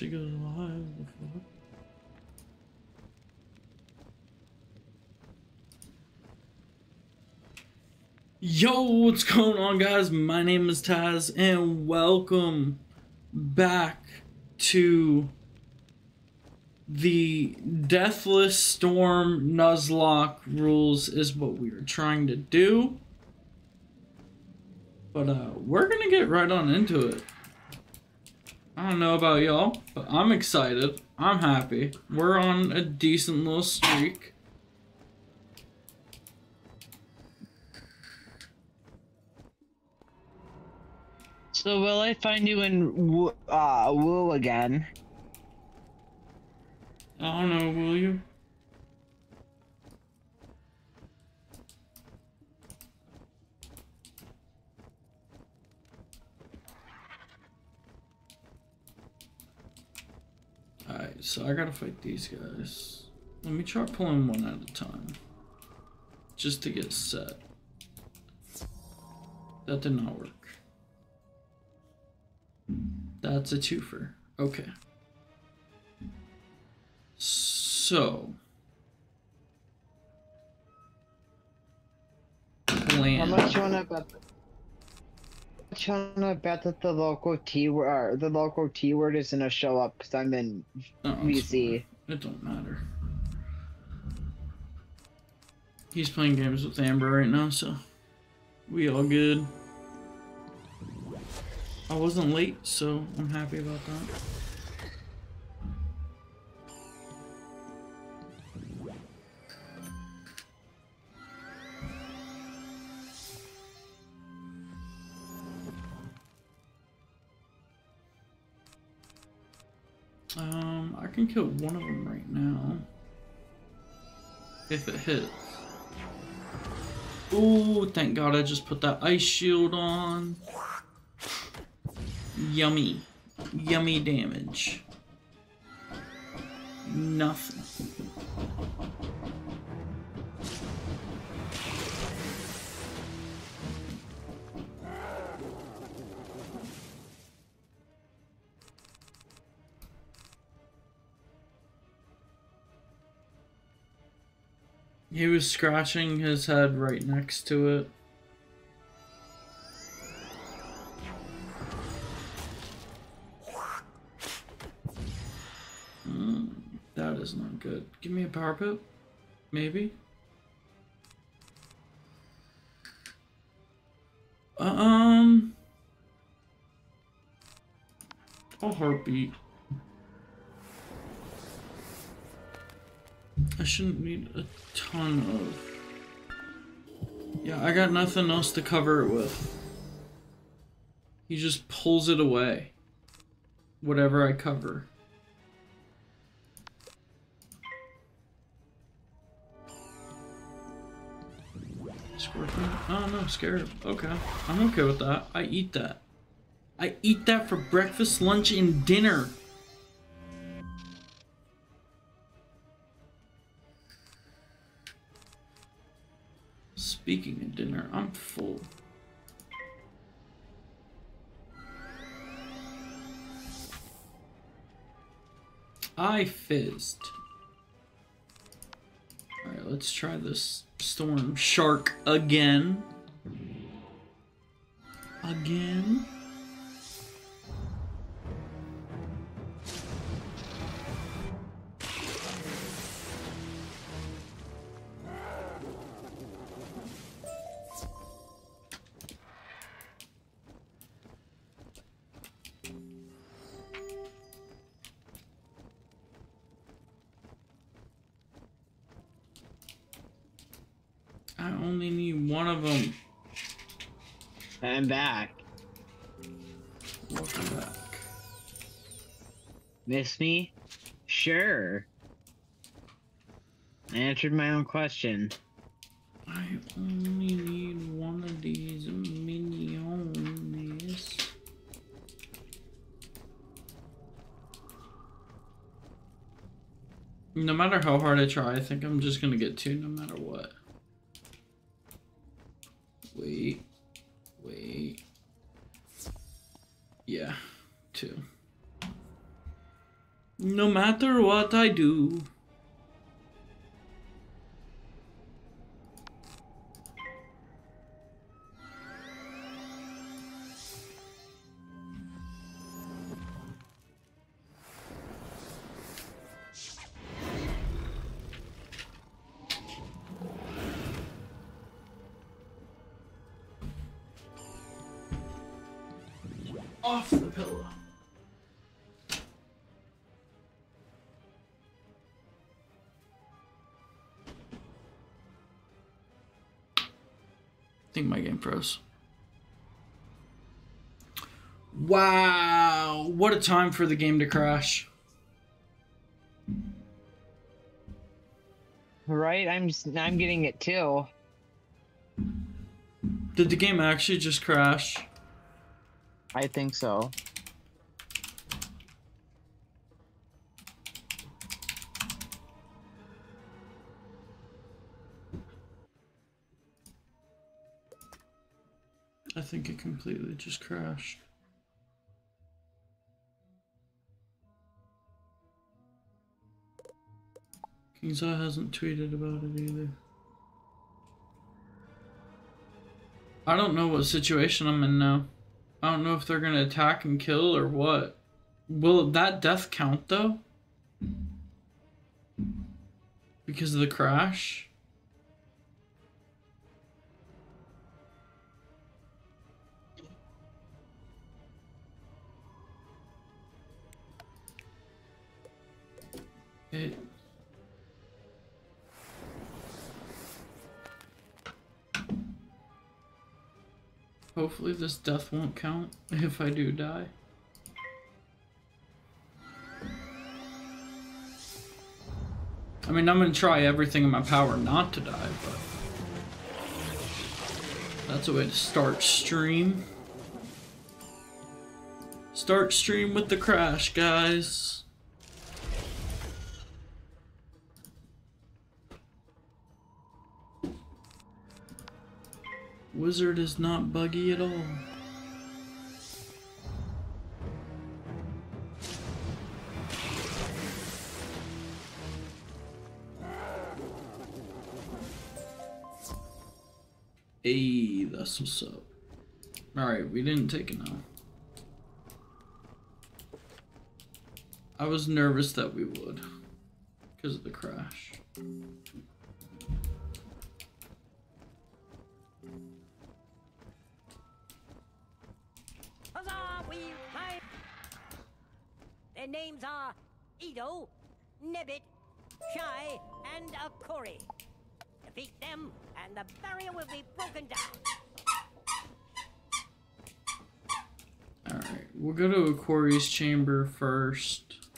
She goes live. Yo, what's going on, guys? My name is Taz, and welcome back to the Deathless Storm Nuzlocke rules is what we are trying to do. But uh, we're gonna get right on into it. I don't know about y'all, but I'm excited. I'm happy. We're on a decent little streak. So will I find you in uh, Woo again? I don't know, will you? So I gotta fight these guys. Let me try pulling one at a time. Just to get set. That did not work. That's a twofer. Okay. So. How much you wanna bet? You wanna bet that the local T word, uh, the local T word is gonna show up because I'm in Oh, VC. It don't matter. He's playing games with Amber right now, so we all good. I wasn't late, so I'm happy about that. Can kill one of them right now. If it hits. Oh, thank God I just put that ice shield on. Yummy. Yummy damage. Nothing. He was scratching his head right next to it. Mm, that is not good. Give me a power pip? Maybe? Um... A heartbeat. I shouldn't need a ton of... Yeah, I got nothing else to cover it with. He just pulls it away. Whatever I cover. Scorpion? Oh no, scarab. Okay. I'm okay with that. I eat that. I eat that for breakfast, lunch, and dinner. Speaking of dinner, I'm full. I fizzed. Alright, let's try this storm shark again. Again. Miss me? Sure. I answered my own question. I only need one of these minions. No matter how hard I try, I think I'm just gonna get two no matter what. Matter what I do. I think my game froze. Wow, what a time for the game to crash. Right? I'm s- I'm getting it too. Did the game actually just crash? I think so. Think it completely just crashed. King's hasn't tweeted about it either. I don't know what situation I'm in now. I don't know if they're gonna attack and kill or what. Will that death count though? Because of the crash? Hopefully this death won't count if I do die. I mean, I'm gonna try everything in my power not to die, but that's a way to start stream. Start stream with the crash, guys. Wizard is not buggy at all. Hey, that's what's up. Alright, we didn't take it now. I was nervous that we would. Because of the crash. Their names are Edo, Nebbit, Shy, and Akori. Defeat them, and the barrier will be broken down. Alright, we'll go to Aquarius chamber first.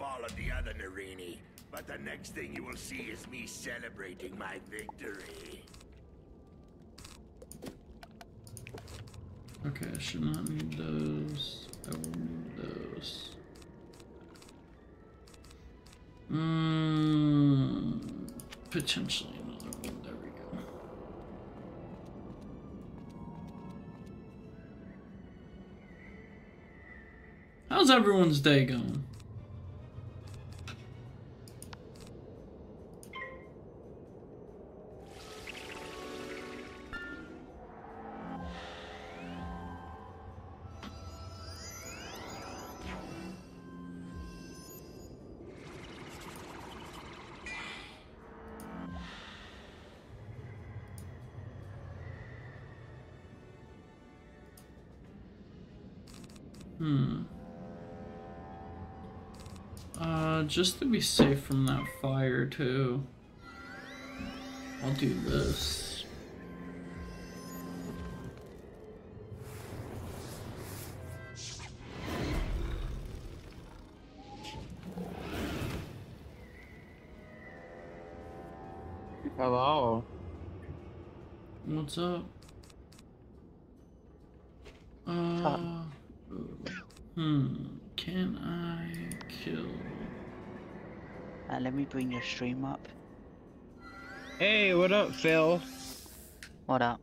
Fall of the other Narini, but the next thing you will see is me celebrating my victory. Okay, I should not need those. I will need those. Mmm. Potentially another one. There we go. How's everyone's day going? Just to be safe from that fire too. I'll do this. Hello. What's up? Uh. Hmm. Can I kill? Uh, let me bring your stream up. Hey, what up, Phil? What up?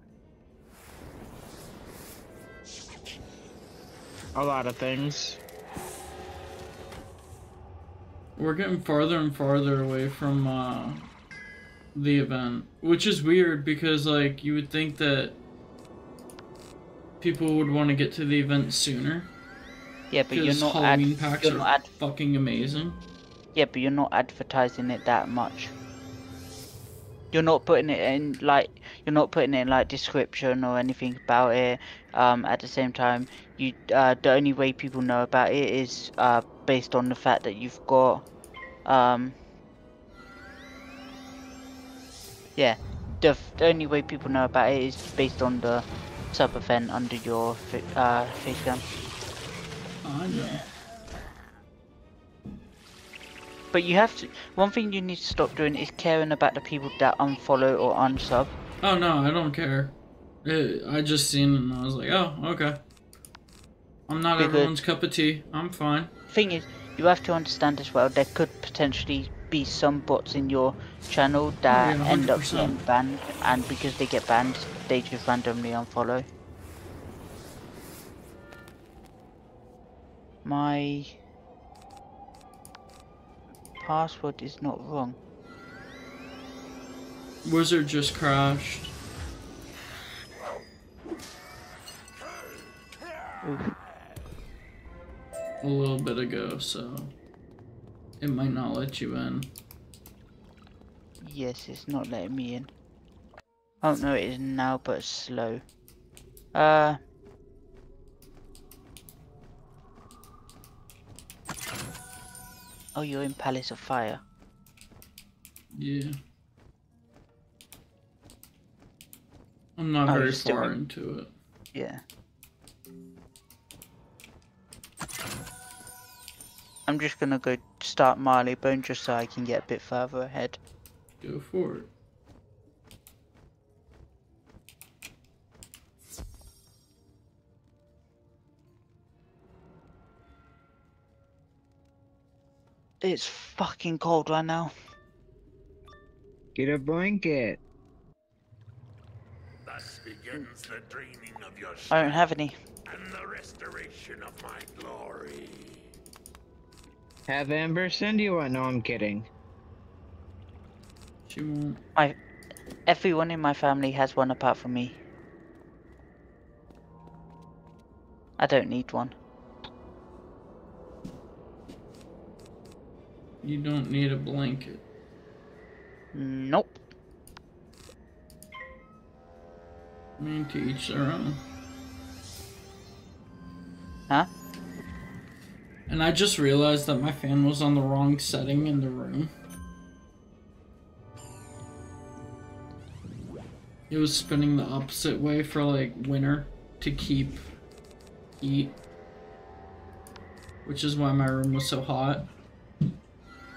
A lot of things. We're getting farther and farther away from uh, the event, which is weird because like you would think that people would want to get to the event sooner Yeah, but you're because not ad- Halloween packs you're are not ad- fucking amazing. Yeah, but you're not advertising it that much. You're not putting it in like you're not putting it in like description or anything about it. Um, at the same time, you uh, the only way people know about it is uh, based on the fact that you've got um, yeah, the, the only way people know about it is based on the sub event under your uh, face cam. I know. But you have to. One thing you need to stop doing is caring about the people that unfollow or unsub. Oh no, I don't care. It, I just seen it and I was like, oh, okay. I'm not Because- everyone's cup of tea. I'm fine. Thing is, you have to understand as well. There could potentially be some bots in your channel that Yeah, end up 100%. getting banned, and because they get banned, they just randomly unfollow. My password is not wrong. Wizard just crashed. Oof. a little bit ago, so it might not let you in. Yes, it's not letting me in. Oh no, it is now, but slow. Uh. Oh, you're in Palace of Fire. Yeah. I'm not Oh, very far in- into it. Yeah. I'm just gonna go start Marleybone just so I can get a bit further ahead. Go for it. It's fucking cold right now. Get a blanket. Thus begins the draining of your I don't have any. and the restoration of my glory. Have Amber send you one? No, I'm kidding. She won't. Everyone in my family has one apart from me. I don't need one. You don't need a blanket. Nope. I mean, to each their own. Huh? And I just realized that my fan was on the wrong setting in the room. It was spinning the opposite way for like winter to keep heat. Which is why my room was so hot.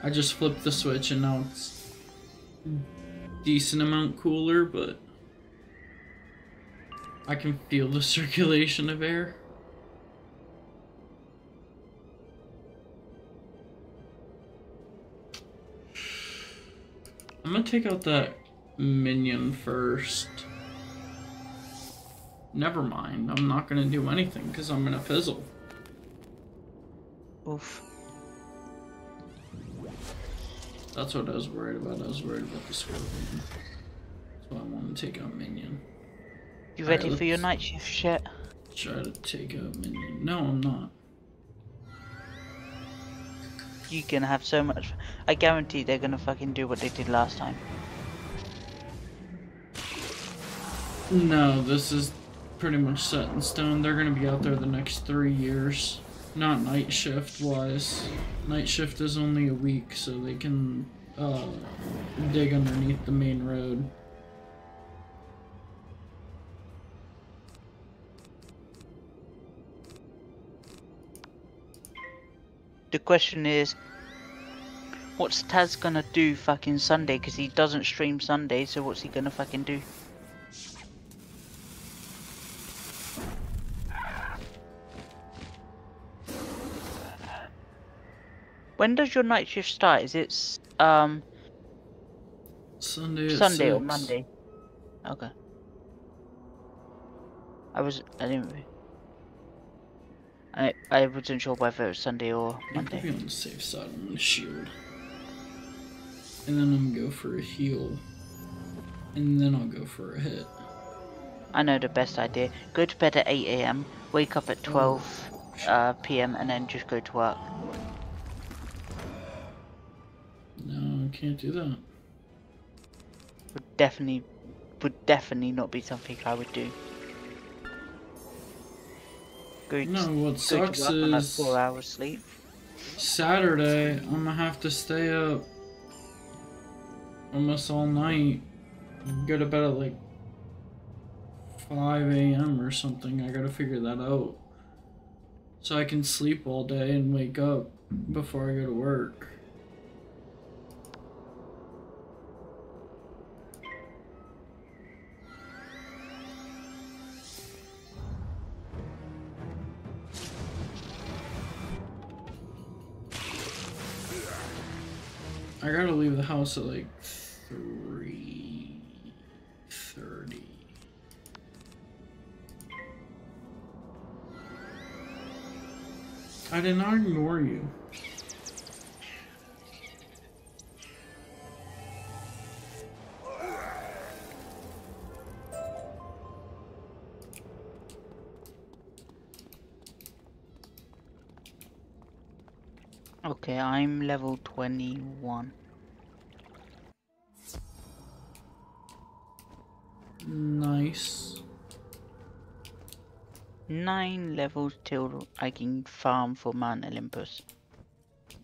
I just flipped the switch and now it's decent amount cooler, but I can feel the circulation of air. I'm gonna take out that minion first. Never mind, I'm not gonna do anything because I'm gonna fizzle. Oof. That's what I was worried about. I was worried about the scorpion. That's why I want to take out minion. You ready for your night shift shit? Try to take out minion. No, I'm not. You can have so much. I guarantee they're gonna fucking do what they did last time. No, this is pretty much set in stone. They're gonna be out there the next three years. Not night shift wise. Night shift is only a week, so they can uh, dig underneath the main road. The question is, what's Taz gonna do fucking Sunday? Because he doesn't stream Sunday, so what's he gonna fucking do? When does your night shift start? Is it um Sunday Sunday or. Monday? Okay. I was I didn't. I I wasn't sure whether it was Sunday or I'm Monday. on the safe side. I'm gonna shield. And then I'm gonna go for a heal. And then I'll go for a hit. I know the best idea. Go to bed at 8 a.m. Wake up at 12 uh, p.m. and then just go to work. Can't do that. Would definitely would definitely not be something I would do. Go, No, what sucks work on like is four hours sleep. Saturday, I'm gonna have to stay up almost all night. Go to bed at like 5 a.m. or something. I gotta figure that out. So I can sleep all day and wake up before I go to work. I gotta leave the house at like three thirty. I did not ignore you. Okay, I'm level 21. Nice. Nine levels till I can farm for Mount Olympus.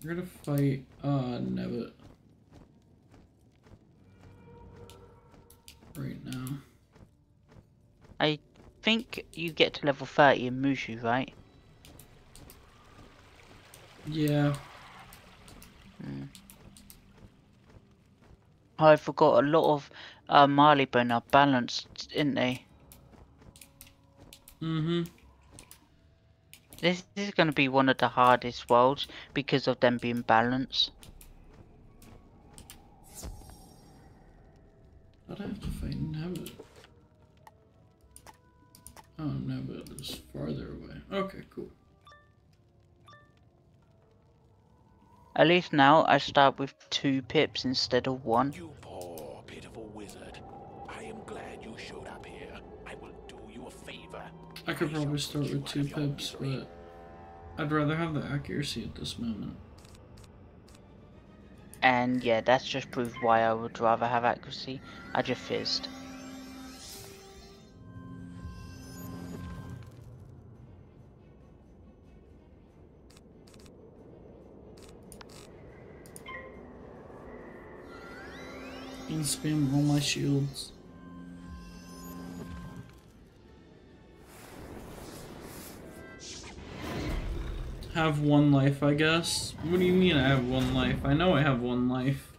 We're gonna fight uh Nevet. Right now. I think you get to level 30 in Mooshu, right? Yeah. I forgot a lot of uh, Marleybone are balanced, didn't they? Mm-hmm. This, this is going to be one of the hardest worlds because of them being balanced. I'd have to fight Nevet. Oh, Nevet is farther away. Okay, cool. At least now I start with two pips instead of one. You poor, pitiful wizard. I am glad you showed up here. I will do you a favor. I could probably start with two pips, but I'd rather have the accuracy at this moment. And yeah, that's just proof why I would rather have accuracy. I just fizzed. And spam all my shields. Have one life, I guess. What do you mean I have one life? I know I have one life.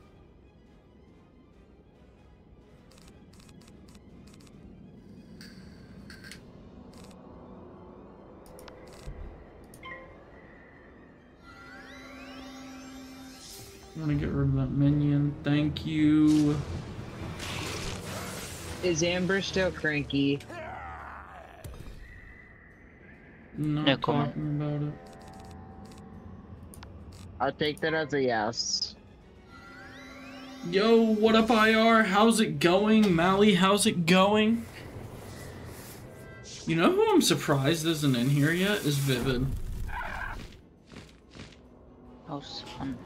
Want to get rid of that minion. Thank you. Is Amber still cranky? Not No comment. talking about it. I'll take that as a yes. Yo, what up, IR? How's it going? Mally, how's it going? You know who I'm surprised isn't in here yet? Is Vivid. House hunt.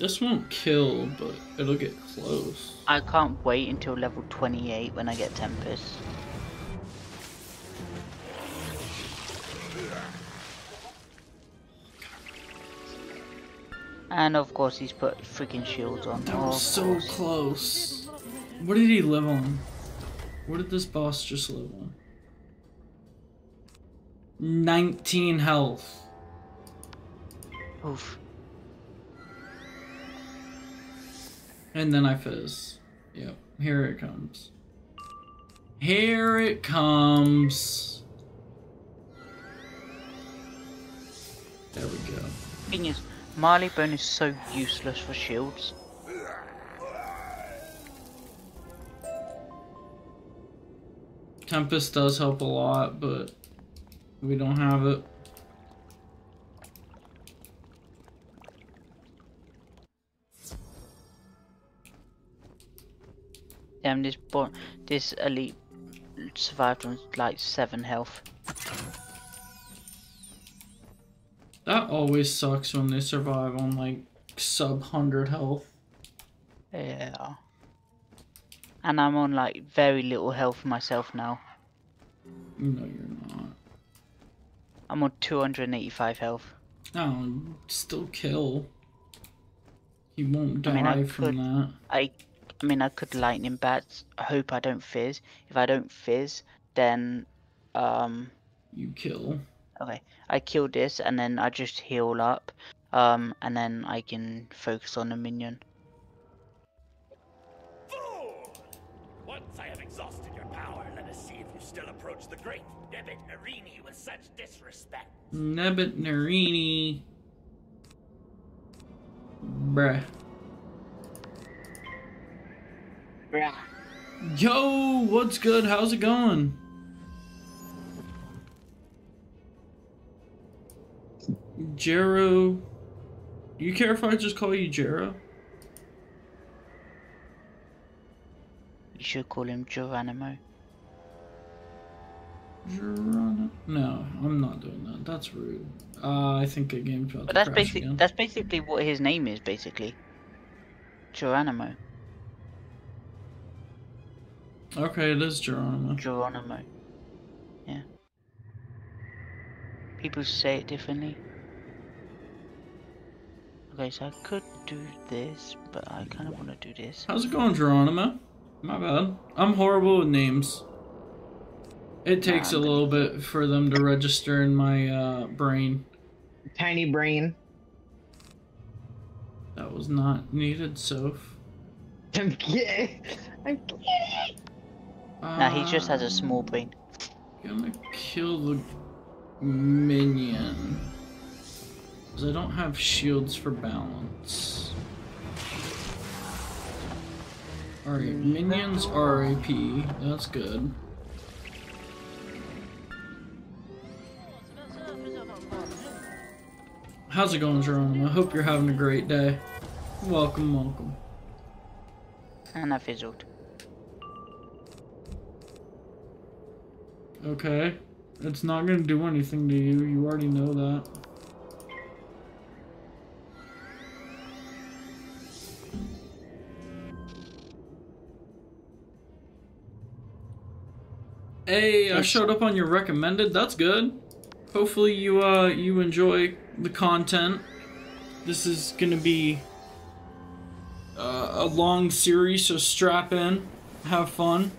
This won't kill, but it'll get close. I can't wait until level 28 when I get Tempest. And of course he's put freaking shields on. That was so course. close. What did he live on? What did this boss just live on? 19 health. Oof. And then I fizz. Yep, here it comes. Here it comes. There we go. Thing is, Marleybone is so useless for shields. Tempest does help a lot, but we don't have it. Damn, this bo this elite survived on like seven health. That always sucks when they survive on like sub 100 health. Yeah. And I'm on like very little health myself now. No, you're not. I'm on 285 health. No, still kill. He won't die I mean, I from could- that. I, I mean, I could lightning bats. I hope I don't fizz. If I don't fizz, then, um, You kill. okay, I kill this and then I just heal up, um, and then I can focus on the minion. Fool! Once I have exhausted your power, let us see if you still approach the great Debit Narini with such disrespect. Nebbit Narini. Bruh. Bruh. Yo, what's good? How's it going? Jero. Do you care if I just call you Jero? You should call him Geronimo. Geronimo? No, I'm not doing that. That's rude. Uh, I think a game's about But that's basically again. that's basically what his name is, basically. Geronimo. Okay, it is Geronimo. Geronimo. Yeah. People say it differently. Okay, so I could do this, but I kind of want to do this. How's it going, Geronimo? My bad. I'm horrible with names. It takes a I'm little bit for them to register in my uh, brain. Tiny brain. That was not needed, Soph. I'm kidding. I'm kidding. Nah, he just has a small brain. Gonna kill the minion. Because I don't have shields for balance. Alright, minions RAP. That's good. How's it going, Jerome? I hope you're having a great day. Welcome, welcome. And I fizzled. Okay. It's not gonna do anything to you. You already know that. Hey, I showed up on your recommended. That's good. Hopefully you uh you enjoy the content. This is gonna be uh, a long series, so strap in, have fun.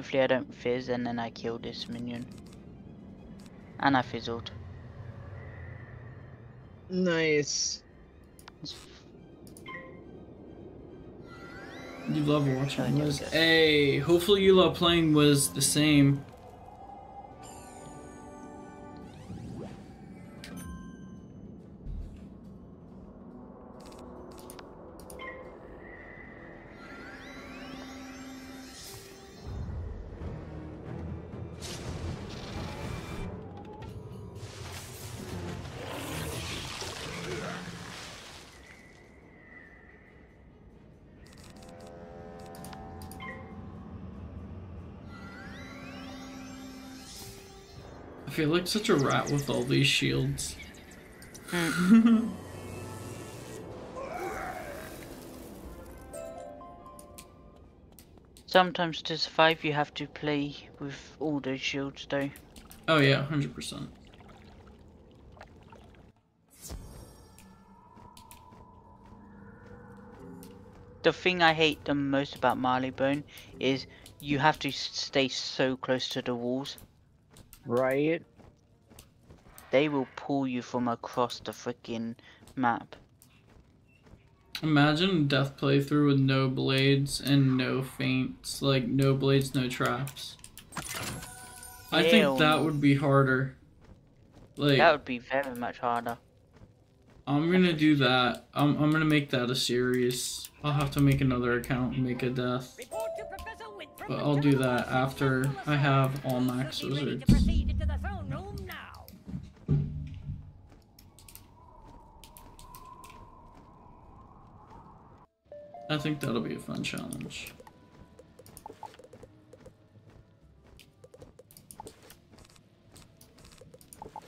Hopefully I don't fizz, and then I kill this minion. And I fizzled. Nice. You love watching and Wiz. Hey, hopefully you love playing Wiz the same. Feel like such a rat with all these shields. Sometimes to survive you have to play with all those shields though. Oh yeah, 100%. the thing I hate the most about Marleybone is you have to stay so close to the walls. Right? They will pull you from across the freaking map. Imagine death playthrough with no blades and no feints. Like, no blades, no traps. I Hell think that no. would be harder. Like, That would be very much harder. I'm gonna do that. I'm, I'm gonna make that a series. I'll have to make another account and make a death. Report to Professor Winthrop But I'll do that after I have all will max be ready to wizards. I think that'll be a fun challenge.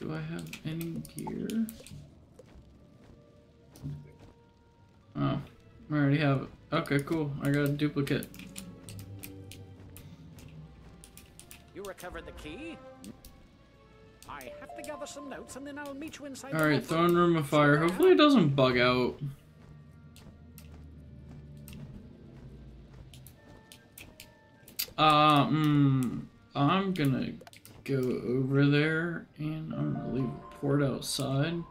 Do I have any gear? Oh, I already have it. Okay, cool. I got a duplicate. You recovered the key? I have to gather some notes and then I'll meet you inside Alright, throne room of fire. Hopefully it doesn't bug out. Mm, I'm gonna go over there and I'm gonna leave a port outside.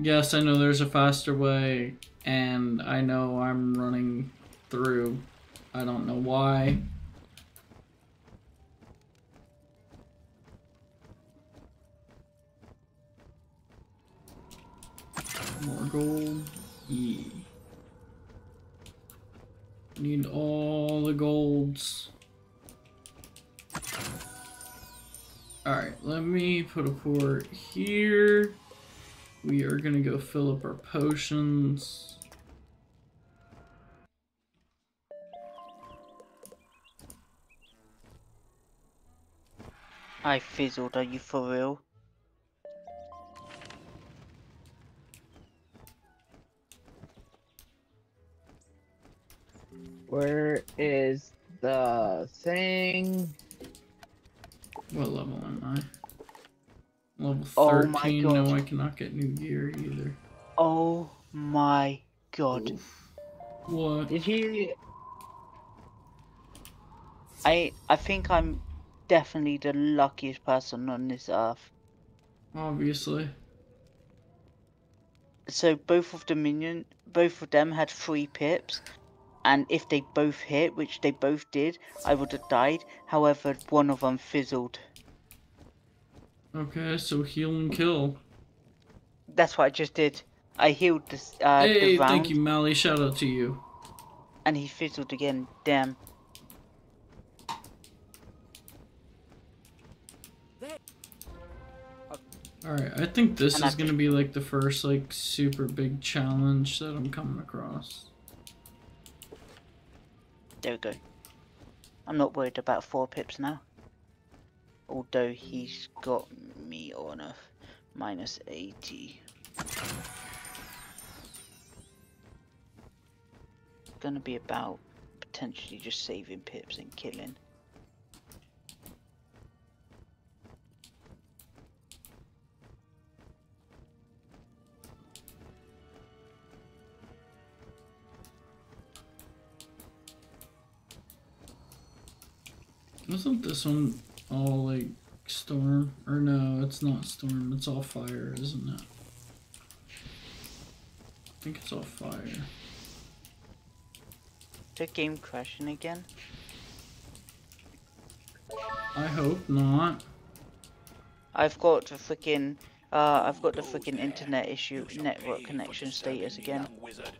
Yes, I know there's a faster way, and I know I'm running through. I don't know why. More gold. Need all the golds. Alright, let me put a port here. We are gonna go fill up our potions. I fizzled, are you for real? Where is the thing? What level am I? Level Oh my 13. No, I cannot get new gear either. Oh my god. What? Did he? I I think I'm definitely the luckiest person on this earth. Obviously. So both of the minion both of them had three pips and if they both hit, which they both did, I would have died. However, one of them fizzled. Okay, so heal and kill. That's what I just did. I healed this uh hey, the round thank you, Mally. Shout out to you. and he fizzled again. Damn. Alright, I think this And is I- gonna be like the first like super big challenge that I'm coming across. There we go. I'm not worried about four pips now. Although he's got me on a minus 80. Gonna be about potentially just saving pips and killing. Isn't this one all like storm? Or no, it's not storm. It's all fire, isn't it? I think it's all fire. The game crashing again? I hope not. I've got the freaking uh I've got the freaking internet issue network connection status again. Wizard.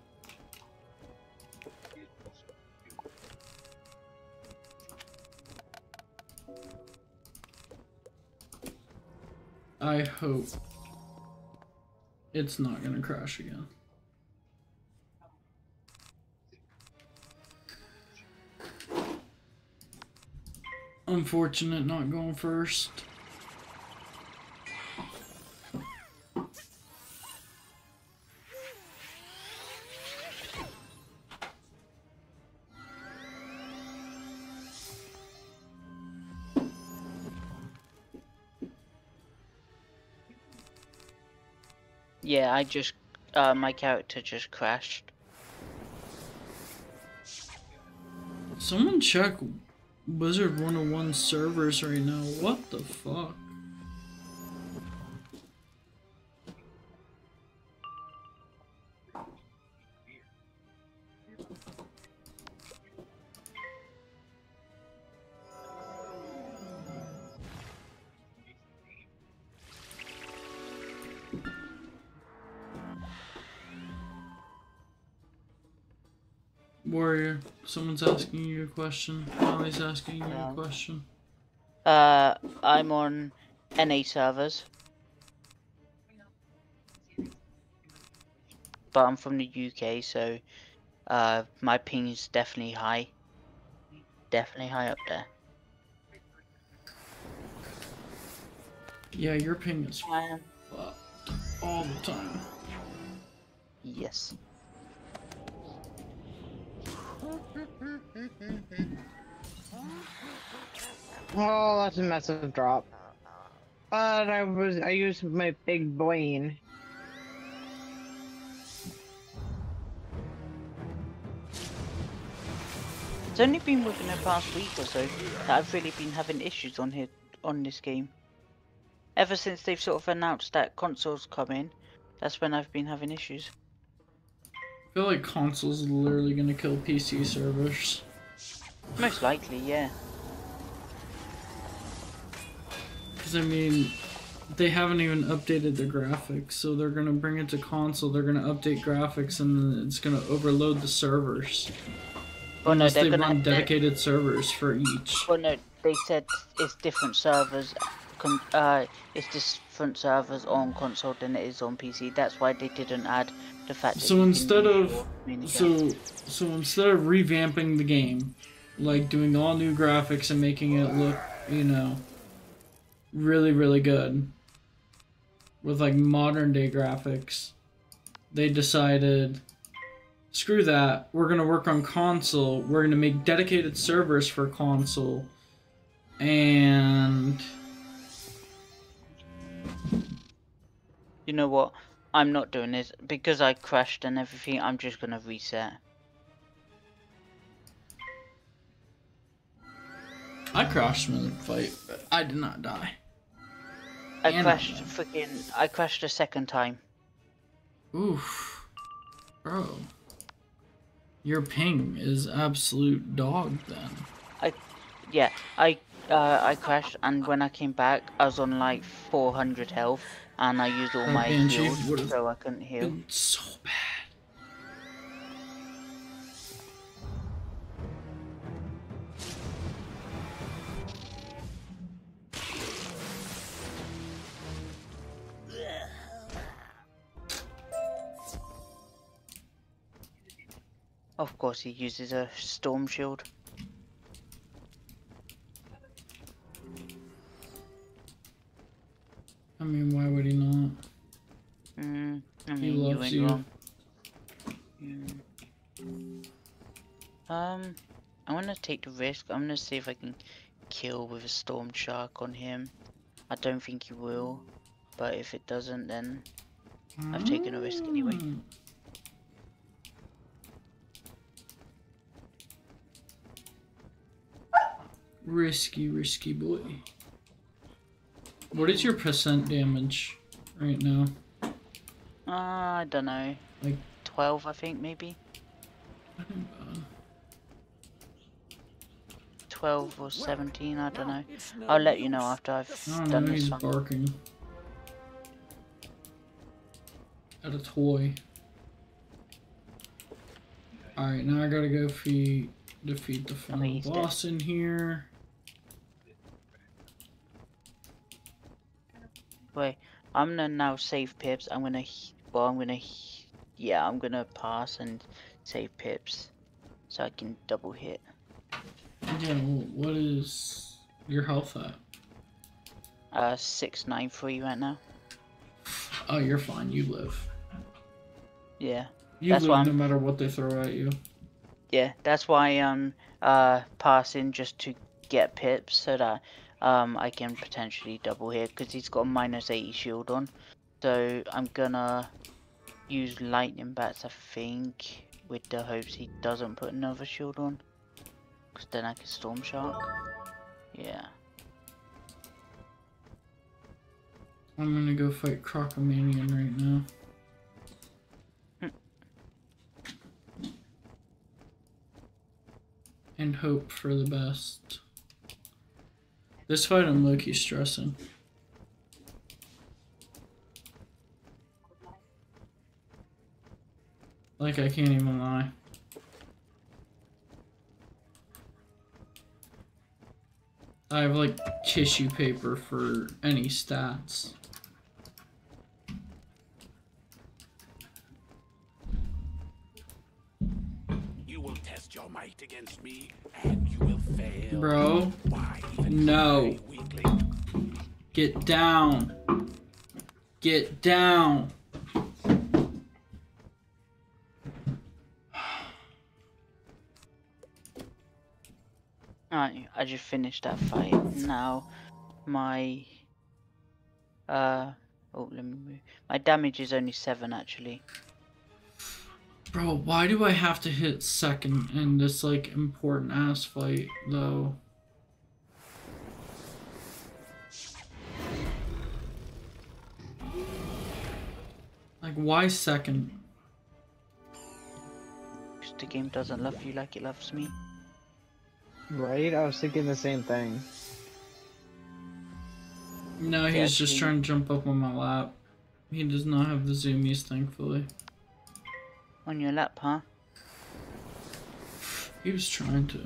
I hope it's not gonna crash again. Unfortunate not going first. I just uh, my character just crashed. Someone check Wizard 101 servers right now. What the fuck? Someone's asking you a question. Molly's asking you a question. Uh, I'm on NA servers. But I'm from the UK, so uh, my ping is definitely high. Definitely high up there. Yeah, your ping is fucked all the time. yes. Oh, that's a massive drop. But I was I used my big brain. It's only been within the past week or so that I've really been having issues on here on this game. Ever since they've sort of announced that consoles come in, that's when I've been having issues. I feel like consoles are literally gonna kill PC servers. Most likely, yeah. I mean, they haven't even updated the graphics, so they're gonna bring it to console, they're gonna update graphics, and then it's gonna overload the servers. Well, no, they're gonna run dedicated servers for each. Well, no, they said it's different servers. Uh, it's different servers on console than it is on PC. That's why they didn't add the fact. That So instead of so so instead of revamping the game, like doing all new graphics and making it look, you know, really really good with like modern day graphics, they decided screw that. We're going to work on console. We're going to make dedicated servers for console and you know what? I'm not doing this because I crashed and everything. I'm just gonna reset. I crashed in the fight, but I did not die. I And- crashed freaking. I crashed a second time. Oof. Bro. Your ping is absolute dog then. I, Yeah, I uh, I crashed and when I came back, I was on like 400 health and I used all my heals, so I couldn't heal. So bad. Of course, he uses a storm shield. I mean, why would he not? Mm, I He mean, you loves ain't you. Mm. Um, I'm gonna take the risk. I'm gonna see if I can kill with a storm shark on him. I don't think he will, but if it doesn't, then I've taken a risk anyway. Risky, risky boy. What is your percent damage right now? Uh, I don't know. Like- 12, I think, maybe? 12 or 17, I don't know. I'll let you know after I I've don't done know, this he's one. barking. At a toy. Alright, now I gotta go feed, defeat the final he's dead. boss in here. Wait, I'm gonna now save pips. I'm gonna, well, I'm gonna, yeah, I'm gonna pass and save pips, so I can double hit. Yeah, what is your health at? Uh, six nine three right now. Oh, you're fine, you live. Yeah, You That's live why no I'm- matter what they throw at you. yeah, that's why I'm uh passing just to get pips so that um I can potentially double here because he's got a minus eighty shield on. So I'm gonna use lightning bats, I think, with the hopes he doesn't put another shield on. Because then I can storm shark. Yeah. I'm gonna go fight Crocomanian right now. and hope for the best. This fight I'm low-key stressing. Like I can't even lie. I have like tissue paper for any stats. You will test your might against me, Bro, No. get down. Get down. Alright, I just finished that fight. Now, my... Uh... Oh, let me move. My damage is only 7, actually. Bro, why do I have to hit second in this like important ass fight though? Like why second? Because the game doesn't love you like it loves me. Right? I was thinking the same thing. No, Yeah, he's just team. trying to jump up on my lap. He does not have the zoomies, thankfully. On your lap, huh? He was trying to.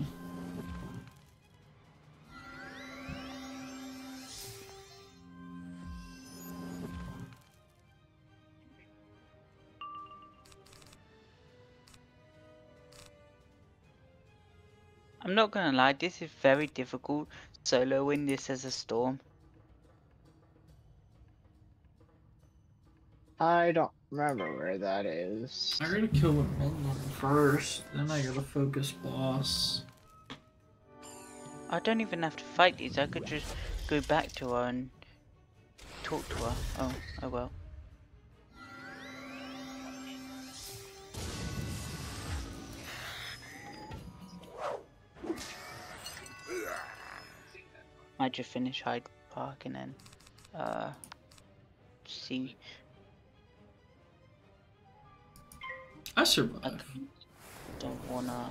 I'm not gonna lie, this is very difficult soloing this as a storm. I don't remember where that is. I gotta kill the minion first, then I gotta focus boss. I don't even have to fight these, I could just go back to her and talk to her. Oh, oh well. Might just finish Hyde Park and then uh see I survived. don't wanna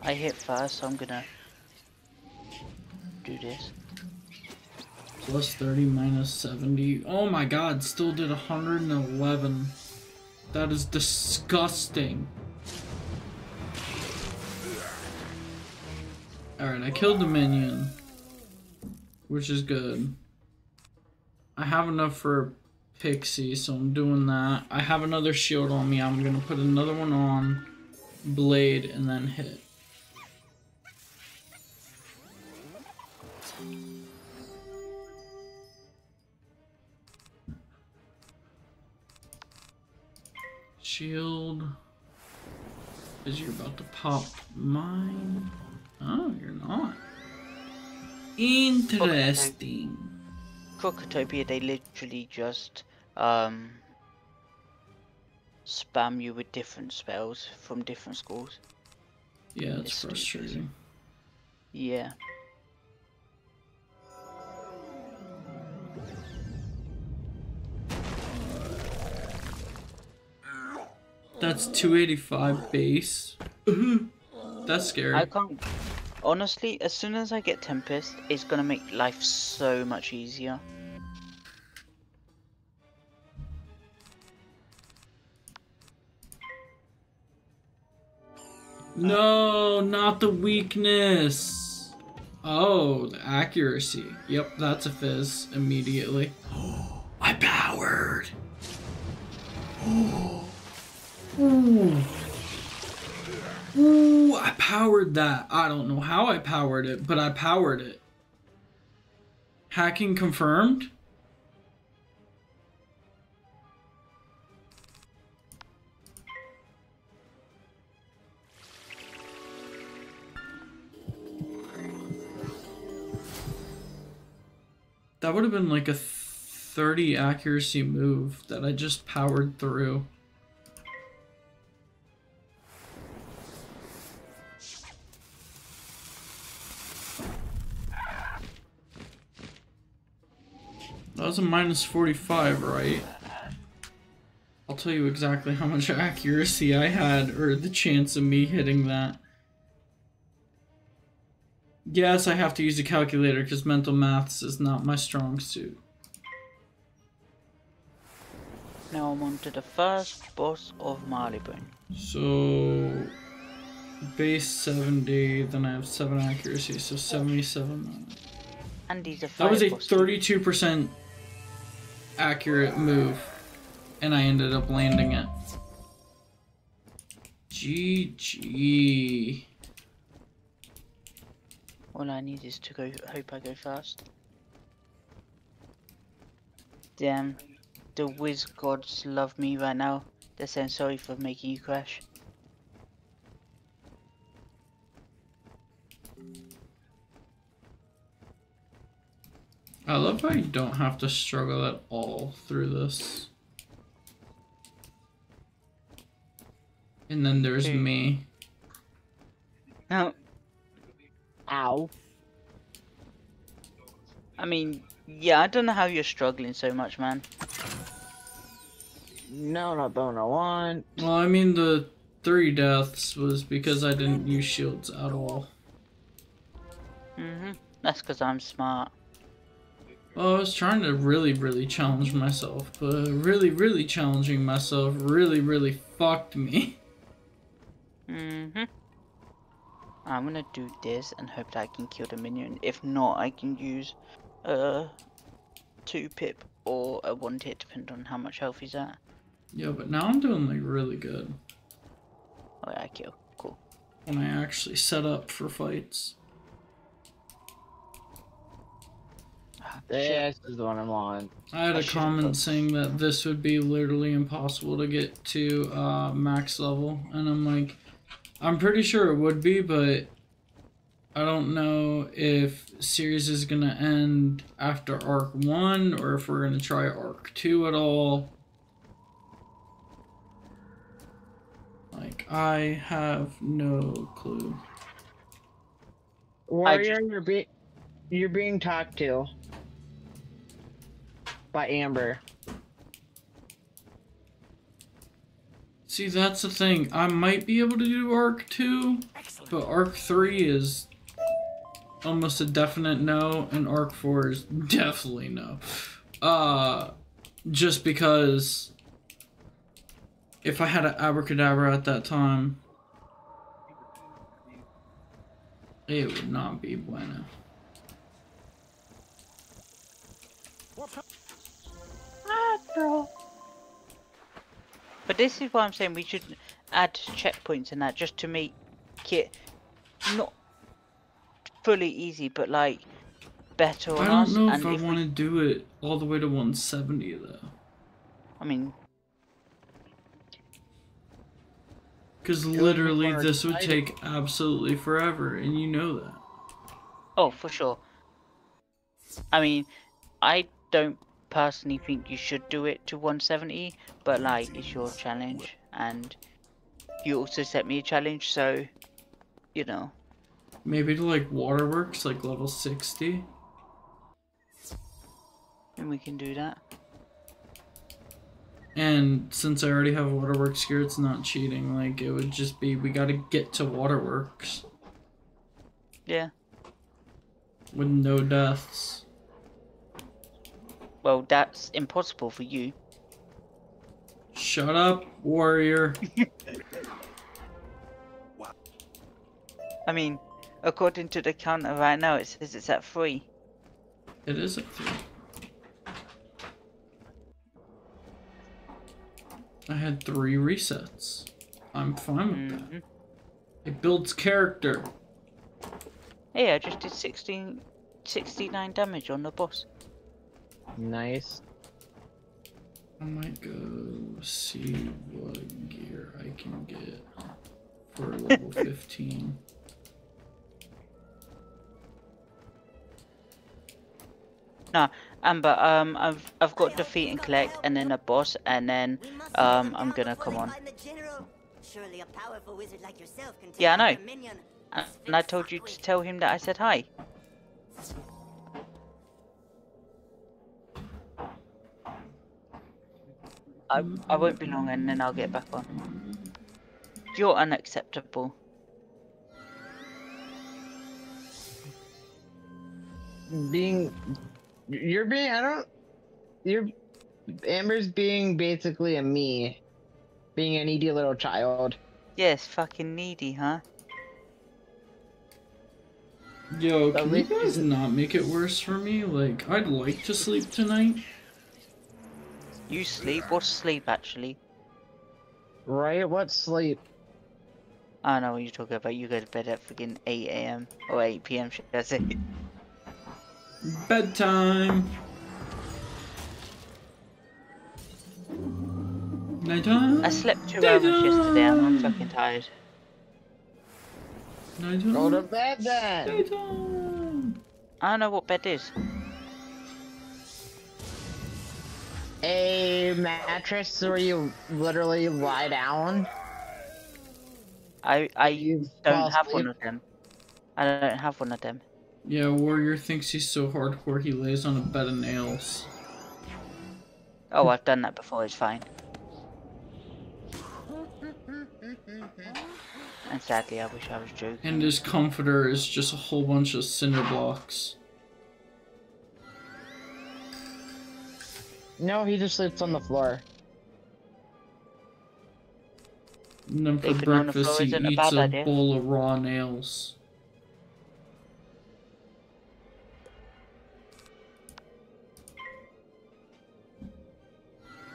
I hit first so I'm gonna do this. Plus 30 minus 70. Oh my god, still did 111. That is disgusting. Alright, I killed the minion. Which is good. I have enough for Pixie, so I'm doing that. I have another shield on me. I'm gonna put another one on. Blade, and then hit. Shield. Is you're about to pop mine? Oh, you're not. Interesting. Krokotopia, they literally just um spam you with different spells from different schools. Yeah, it's frustrating. Yeah. That's 285 base. That's scary. I can't honestly, as soon as I get Tempest, it's gonna make life so much easier. No, not the weakness. Oh, the accuracy. Yep, that's a fizz immediately. I powered. Ooh. Ooh, I powered that. I don't know how I powered it, but I powered it. Hacking confirmed? That would have been like a 30 accuracy move that I just powered through. That was a minus 45, right? I'll tell you exactly how much accuracy I had, or the chance of me hitting that. Yes, I have to use a calculator because mental maths is not my strong suit. Now I'm on to the first boss of Marleybone. So, base 70, then I have 7 accuracy, so 77. And he's a That was a 32% accurate move, and I ended up landing it. GG. All I need is to go. Hope I go fast. Damn, the whiz gods love me right now. They're saying sorry for making you crash. I love how you don't have to struggle at all through this. And then there's me. No, Ow. I mean, yeah, I don't know how you're struggling so much, man. No, not the one I want. Well, I mean, the three deaths was because I didn't use shields at all. Mhm. That's because I'm smart. Well, I was trying to really, really challenge myself, but really, really challenging myself really, really fucked me. Mhm. I'm gonna do this and hope that I can kill the minion. If not, I can use a two pip or a one hit, depending on how much health he's at. Yeah, but now I'm doing like really good Oh yeah, I kill. Cool. when I actually set up for fights. Ah. This is the one I want. I had I a comment saying that this would be literally impossible to get to uh, max level, and I'm like, I'm pretty sure it would be, but I don't know if series is gonna end after arc one or if we're gonna try arc two at all. Like, I have no clue. Warrior, you're be you're being talked to by Amber. See, that's the thing. I might be able to do arc two, Excellent. but arc three is almost a definite no, and arc four is definitely no. Uh, just because if I had an abracadabra at that time, it would not be bueno. What's up? But this is why I'm saying we should add checkpoints and that just to make it not fully easy, but like better I us. don't know and if I we- want to do it all the way to 170 though. I mean, Because literally this would take absolutely forever, and you know that. oh for sure. I mean, I don't personally think you should do it to 170, but like it's your challenge, and you also set me a challenge, so you know. Maybe to like waterworks, like level 60. And we can do that. And since I already have waterworks here, it's not cheating. Like it would just be we gotta get to waterworks Yeah. with no deaths. Well, that's impossible for you. Shut up, warrior. I mean, according to the counter right now, it says it's at three. It is at three. I had three resets. I'm fine with that. Mhm. It builds character. Hey, I just did 16, 69 damage on the boss. Nice. I might go see what gear I can get for level 15. Amber, um, I've I've got defeat and collect, and then a boss, and then um, I'm gonna come on. find the general. Surely a powerful wizard like yourself can Yeah, I know. minion. And and I told you to tell him that I said hi. I mm, I won't be long, and then I'll get back on. You're unacceptable. Being, you're being. I don't. You're. Amber's being basically a me, being a needy little child. Yes, fucking needy, huh? Yo, can you guys not make it worse for me? Like, I'd like to sleep tonight. You sleep. What's sleep actually? Right? What sleep? I know what you're talking about. You go to bed at freaking 8 a.m. or 8 p.m. Should I say? Bedtime. Nighttime. I slept two hours yesterday. and I'm fucking tired. Nighttime. Go to bed then. Nighttime. I don't know what bed is. A mattress where you literally lie down. I I You don't have one of them. I don't have one of them. Yeah, Warrior thinks he's so hardcore he lays on a bed of nails. Oh, I've done that before. It's fine. And sadly, I wish I was joking. And his comforter is just a whole bunch of cinder blocks. No, he just sleeps on the floor. And then for Sleeping on the breakfast floor he isn't a eats bad a idea. bowl of raw nails.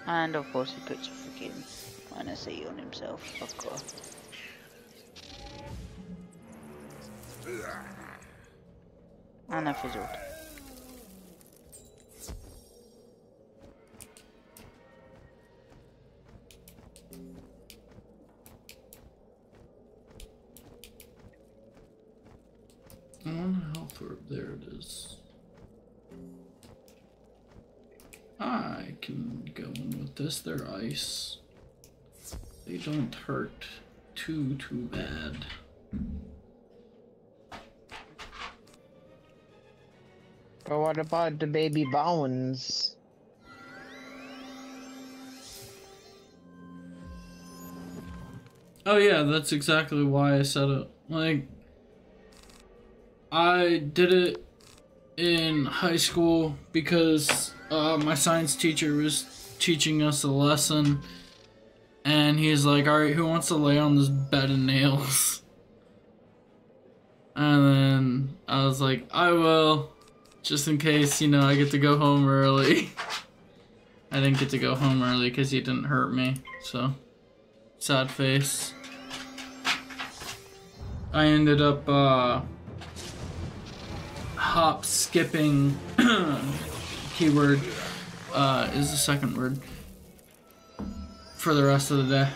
And of course, he puts a freaking NSA on himself. Of course. And I fizzled. I want a health orb. There it is. I can go in with this. They're ice. They don't hurt too, too bad. But what about the baby bones? Oh yeah, that's exactly why I said it. Like, I did it in high school because uh, my science teacher was teaching us a lesson, and he's like, "All right, who wants to lay on this bed of nails?" And then I was like, "I will," just in case you know I get to go home early. I didn't get to go home early because he didn't hurt me, so sad face. I ended up uh, hop skipping keyword uh, is the second word for the rest of the day.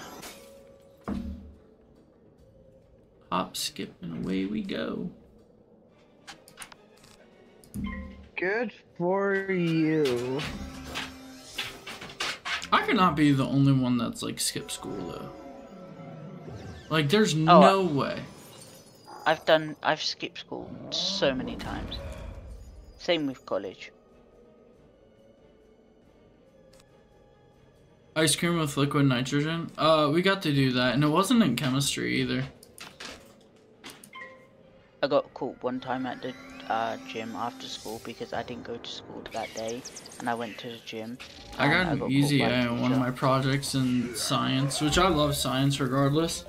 Hop, skip, and away we go. Good for you. I cannot be the only one that's like skip school though. Like, there's Oh, no way. I've done. I've skipped school so many times. Same with college. Ice cream with liquid nitrogen? Uh, we got to do that, and it wasn't in chemistry either. I got caught one time at the uh, gym after school because I didn't go to school that day, and I went to the gym. I got an caught easy by A on one of my projects in science, which I love science regardless.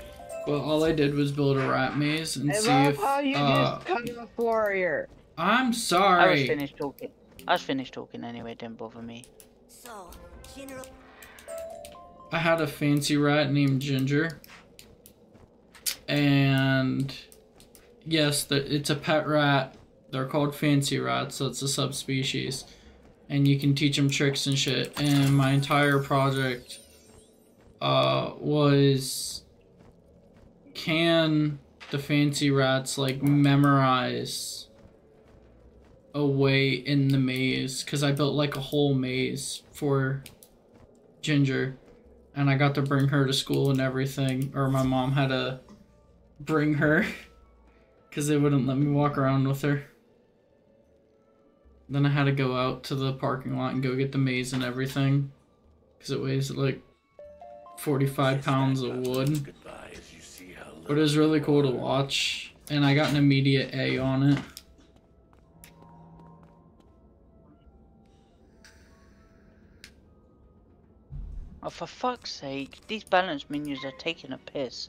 But all I did was build a rat maze and I see love if. how you Uh, just cut off warrior. I'm sorry. I was finished talking. I was finished talking anyway. Didn't bother me. So, General. I had a fancy rat named Ginger. And yes, the, it's a pet rat. They're called fancy rats, so it's a subspecies. And you can teach them tricks and shit. And my entire project uh, was can the fancy rats like memorize away in the maze because I built like a whole maze for Ginger, and I got to bring her to school and everything. Or my mom had to bring her because they wouldn't let me walk around with her. Then I had to go out to the parking lot and go get the maze and everything because it weighs like 45 pounds of wood. It was really cool to watch, and I got an immediate A on it. Oh, for fuck's sake, these balance menus are taking a piss.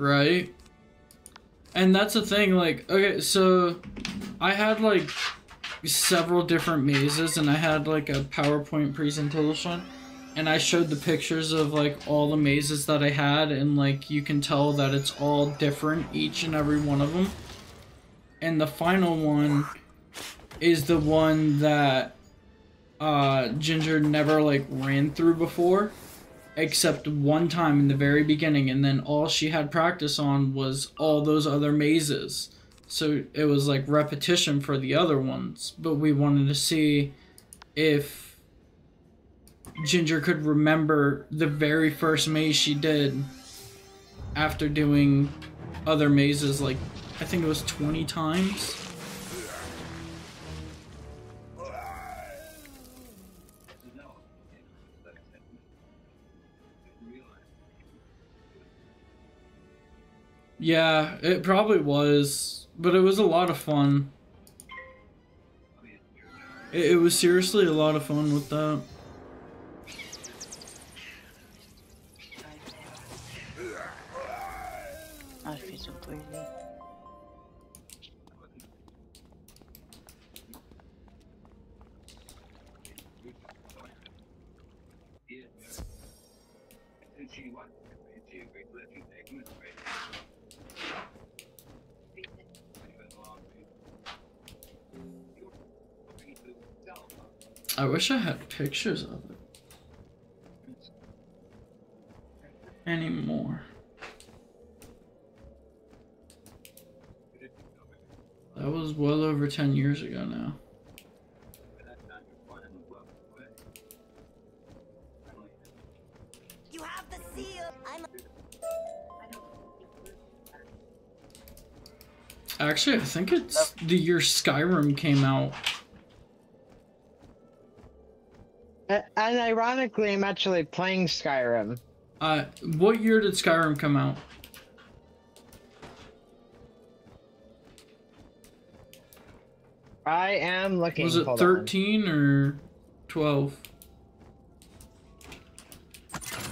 Right? And that's the thing, like, okay, so I had like several different mazes and I had like a PowerPoint presentation and I showed the pictures of like all the mazes that I had and like you can tell that it's all different each and every one of them. And the final one is the one that uh Ginger never like ran through before except one time in the very beginning and then all she had practice on was all those other mazes. So it was like repetition for the other ones but we wanted to see if ginger could remember the very first maze she did after doing other mazes like i think it was 20 times Yeah, it probably was, but it was a lot of fun. It, it was seriously a lot of fun with that. I wish I had pictures of it. Anymore. That was well over 10 years ago now. You have the seal. I'm. Actually, I think it's the year Skyrim came out. And ironically, I'm actually playing Skyrim. Uh, what year did Skyrim come out? I am looking. Was it hold on. 13 or 12?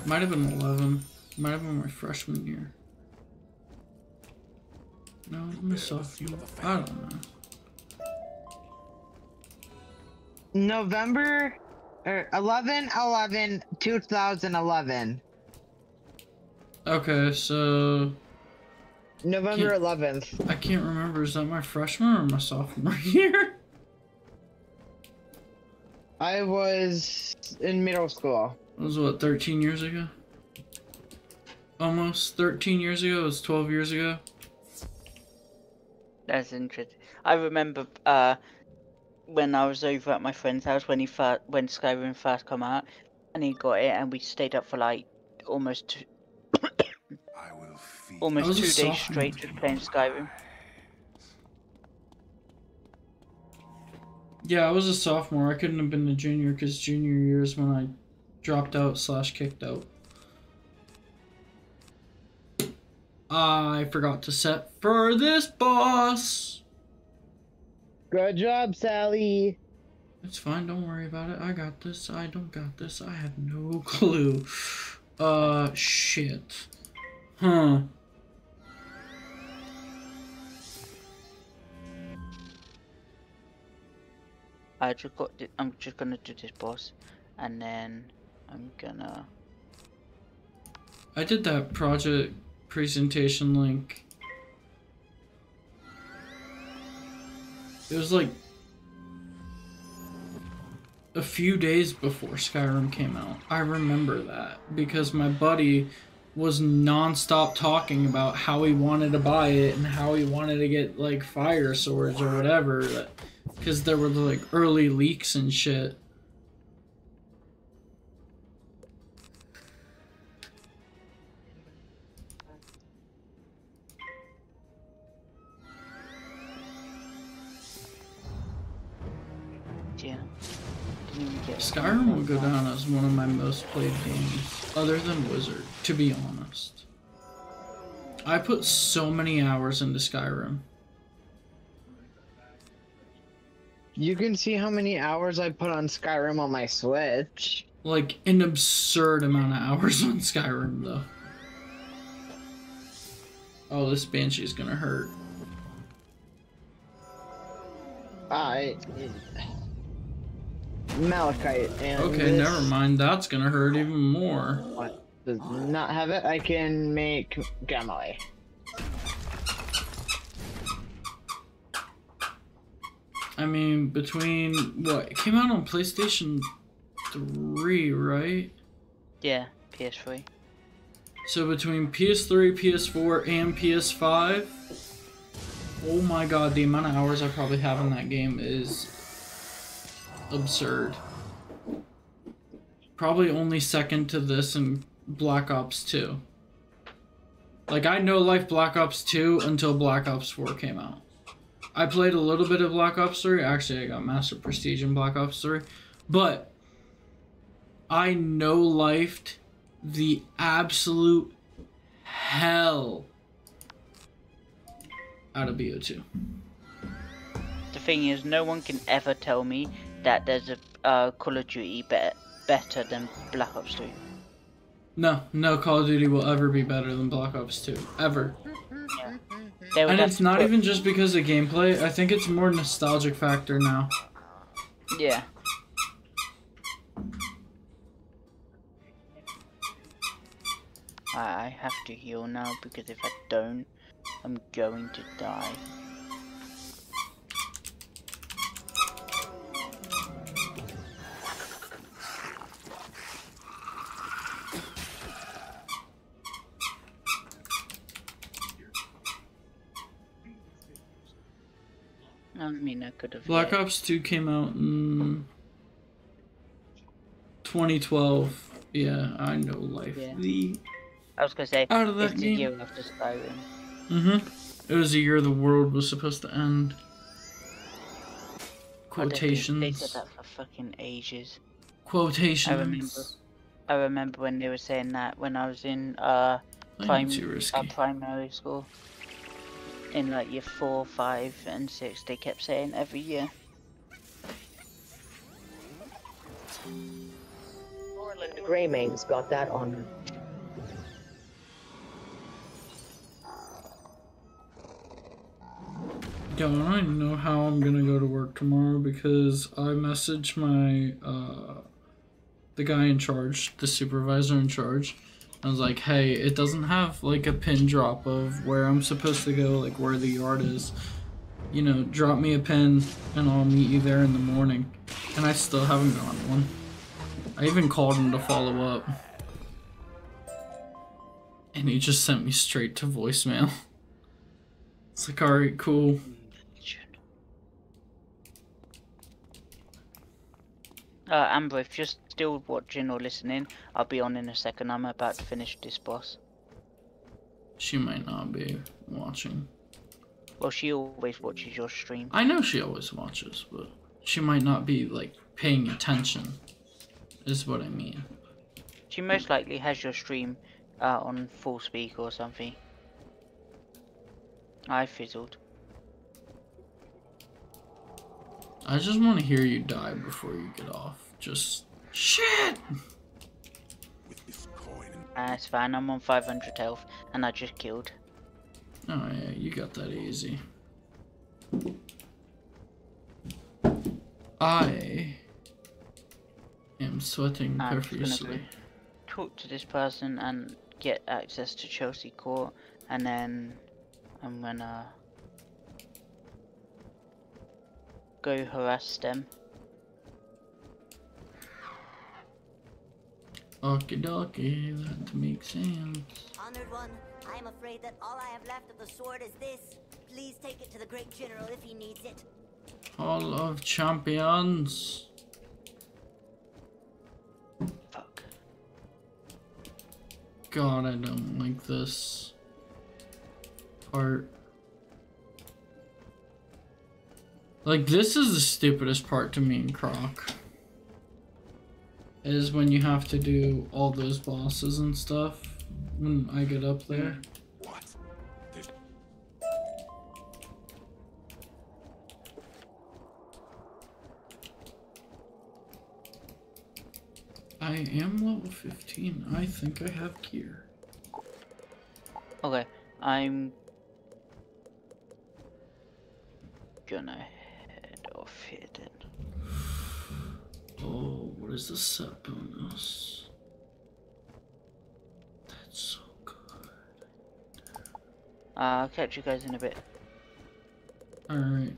Might have been 11. Might have been my freshman year. No, my sophomore. I don't know. November er, 11 11 2011. Okay, so November Can't- 11th. I can't remember. Is that my freshman or my sophomore year? I was in middle school. It was what 13 years ago? Almost 13 years ago. It was 12 years ago. That's interesting. I remember uh, when I was over at my friend's house when he first, when Skyrim first come out, and he got it, and we stayed up for like almost two, I will feed almost was a two days straight just playing Skyrim. Yeah, I was a sophomore. I couldn't have been a junior because junior year is when I dropped out slash kicked out. I forgot to set for this boss. Good job, Sally. It's fine, don't worry about it. I got this. I don't got this. I have no clue. Uh, shit. Huh. I just got. thi- I'm just gonna do this boss, and then I'm gonna. I did that project presentation link. It was like a few days before Skyrim came out. I remember that because my buddy was nonstop talking about how he wanted to buy it and how he wanted to get like fire swords or whatever because there were like early leaks and shit. Skyrim will go down as one of my most played games, other than Wizard, to be honest. I put so many hours into Skyrim. You can see how many hours I put on Skyrim on my Switch. Like, an absurd amount of hours on Skyrim, though. Oh, this Banshee's gonna hurt. I. Malachite and. Okay, this never mind. That's gonna hurt even more. What? Does not have it. I can make Gamale. I mean, between what? It came out on PlayStation 3, right? Yeah, PS3. So between PS3, PS4, and PS5, oh my god, the amount of hours I probably have in that game is absurd. Probably only second to this and Black Ops 2. Like, I know Life Black Ops 2 until Black Ops 4 came out. I played a little bit of Black Ops 3. Actually, I got Master Prestige in Black Ops 3. But I know lifed the absolute hell out of BO2. The thing is, no one can ever tell me that there's a uh, Call of Duty be- better than Black Ops 2. No, no Call of Duty will ever be better than Black Ops 2. Ever. Would And it's not put- even just because of gameplay. I think it's more nostalgic factor now. Yeah. I I have to heal now because if I don't, I'm going to die. I mean, I could have. Black hit. Ops 2 came out in 2012. Yeah, I know life. Yeah. The I was gonna say out of that it's a game. year after Skyrim. Mm-hmm. It was the year the world was supposed to end. I They Quotations. said that for fucking ages. Quotations. I remember I remember when they were saying that when I was in uh, prim- uh primary school. In like year four, five, and six, they kept saying every year. Orland Greymaine's got that honor. Yeah, I don't even know how I'm gonna go to work tomorrow because I messaged my uh the guy in charge, the supervisor in charge. I was like, hey, it doesn't have like a pin drop of where I'm supposed to go, like where the yard is. You know, drop me a pin and I'll meet you there in the morning. And I still haven't gotten one. I even called him to follow up. And he just sent me straight to voicemail. It's like, alright, cool. Uh, Amber, if you're still watching or listening, I'll be on in a second. I'm about to finish this boss. She might not be watching. Well, she always watches your stream. I know she always watches, but she might not be like paying attention. Is what I mean. She most likely has your stream uh, on full speak or something. I fizzled. I just want to hear you die before you get off. Just shit. With this coin Uh, it's fine, I'm on 500 health, and I just killed. Oh yeah, you got that easy. I am sweating I'm just gonna profusely. Talk to this person and get access to Chelsea Court, and then I'm gonna go harass them. Okie dokie, that makes sense. Honored one, I am afraid that all I have left of the sword is this. Please take it to the great general if he needs it. Hall of Champions. Fuck. God, I don't like this part. Like, this is the stupidest part to me in Croc. Is when you have to do all those bosses and stuff. When I get up there. What? There's I am level 15. I think I have gear. Okay, I'm gonna head off here then. Oh, what is the set bonus? That's so good. Uh, I'll catch you guys in a bit. Alright.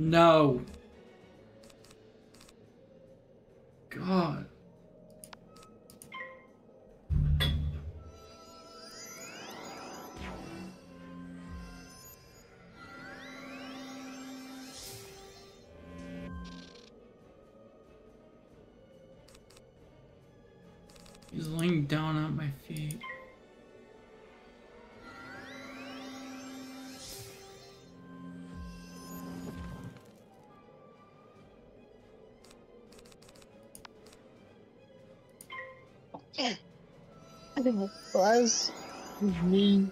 No. God. He's laying down Was me.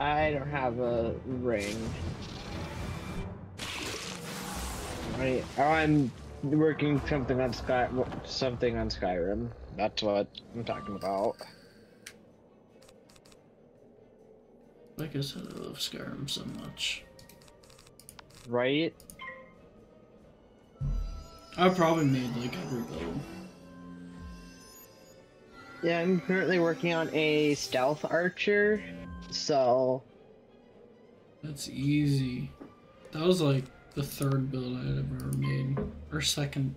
I don't have a ring. Oh, I'm working something on Sky, something on Skyrim. That's what I'm talking about. Like I said, I love Skyrim so much. Right? I probably made like every build. Yeah, I'm currently working on a stealth archer, so That's easy. That was like the third build I had ever made. Or second.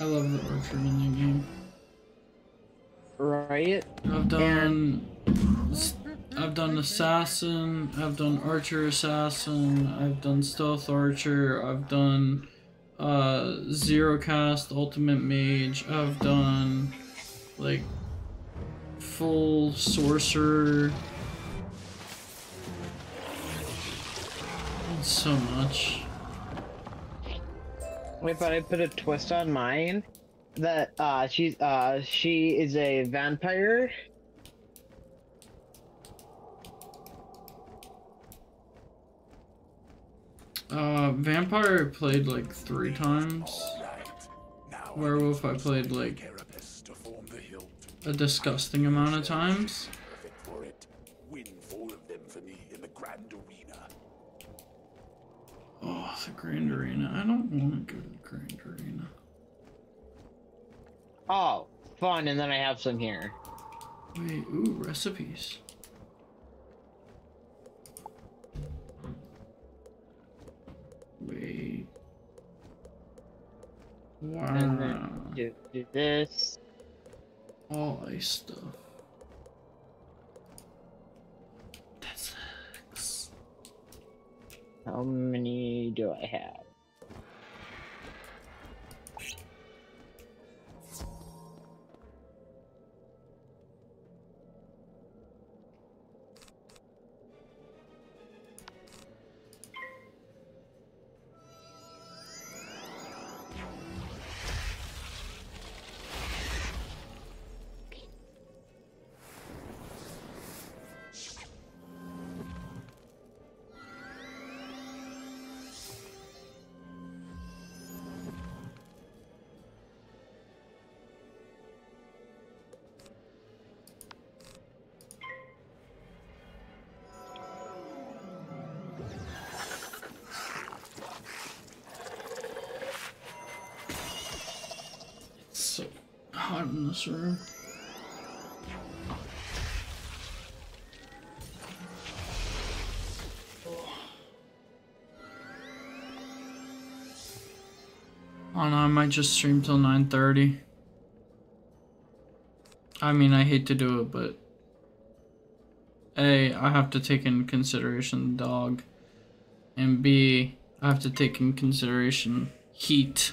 I love the archer in the game. Right. I've done I've done assassin, I've done archer assassin, I've done stealth archer, I've done uh zero cast ultimate mage, I've done like full sorcerer. So much. Wait, but I put a twist on mine. That uh, she's uh, she is a vampire. Uh vampire I played like three times. Werewolf I played like a disgusting amount of times. Oh, the Grand Arena. I don't want to go to the Grand. Oh, fun! And then I have some here. Wait, ooh, recipes. Wait. And Wow. then do, do this. All ice stuff. That's X. How many do I have? Oh no, I might just stream till 9.30. I mean, I hate to do it, but... A, I have to take in consideration the dog. And B, I have to take in consideration heat.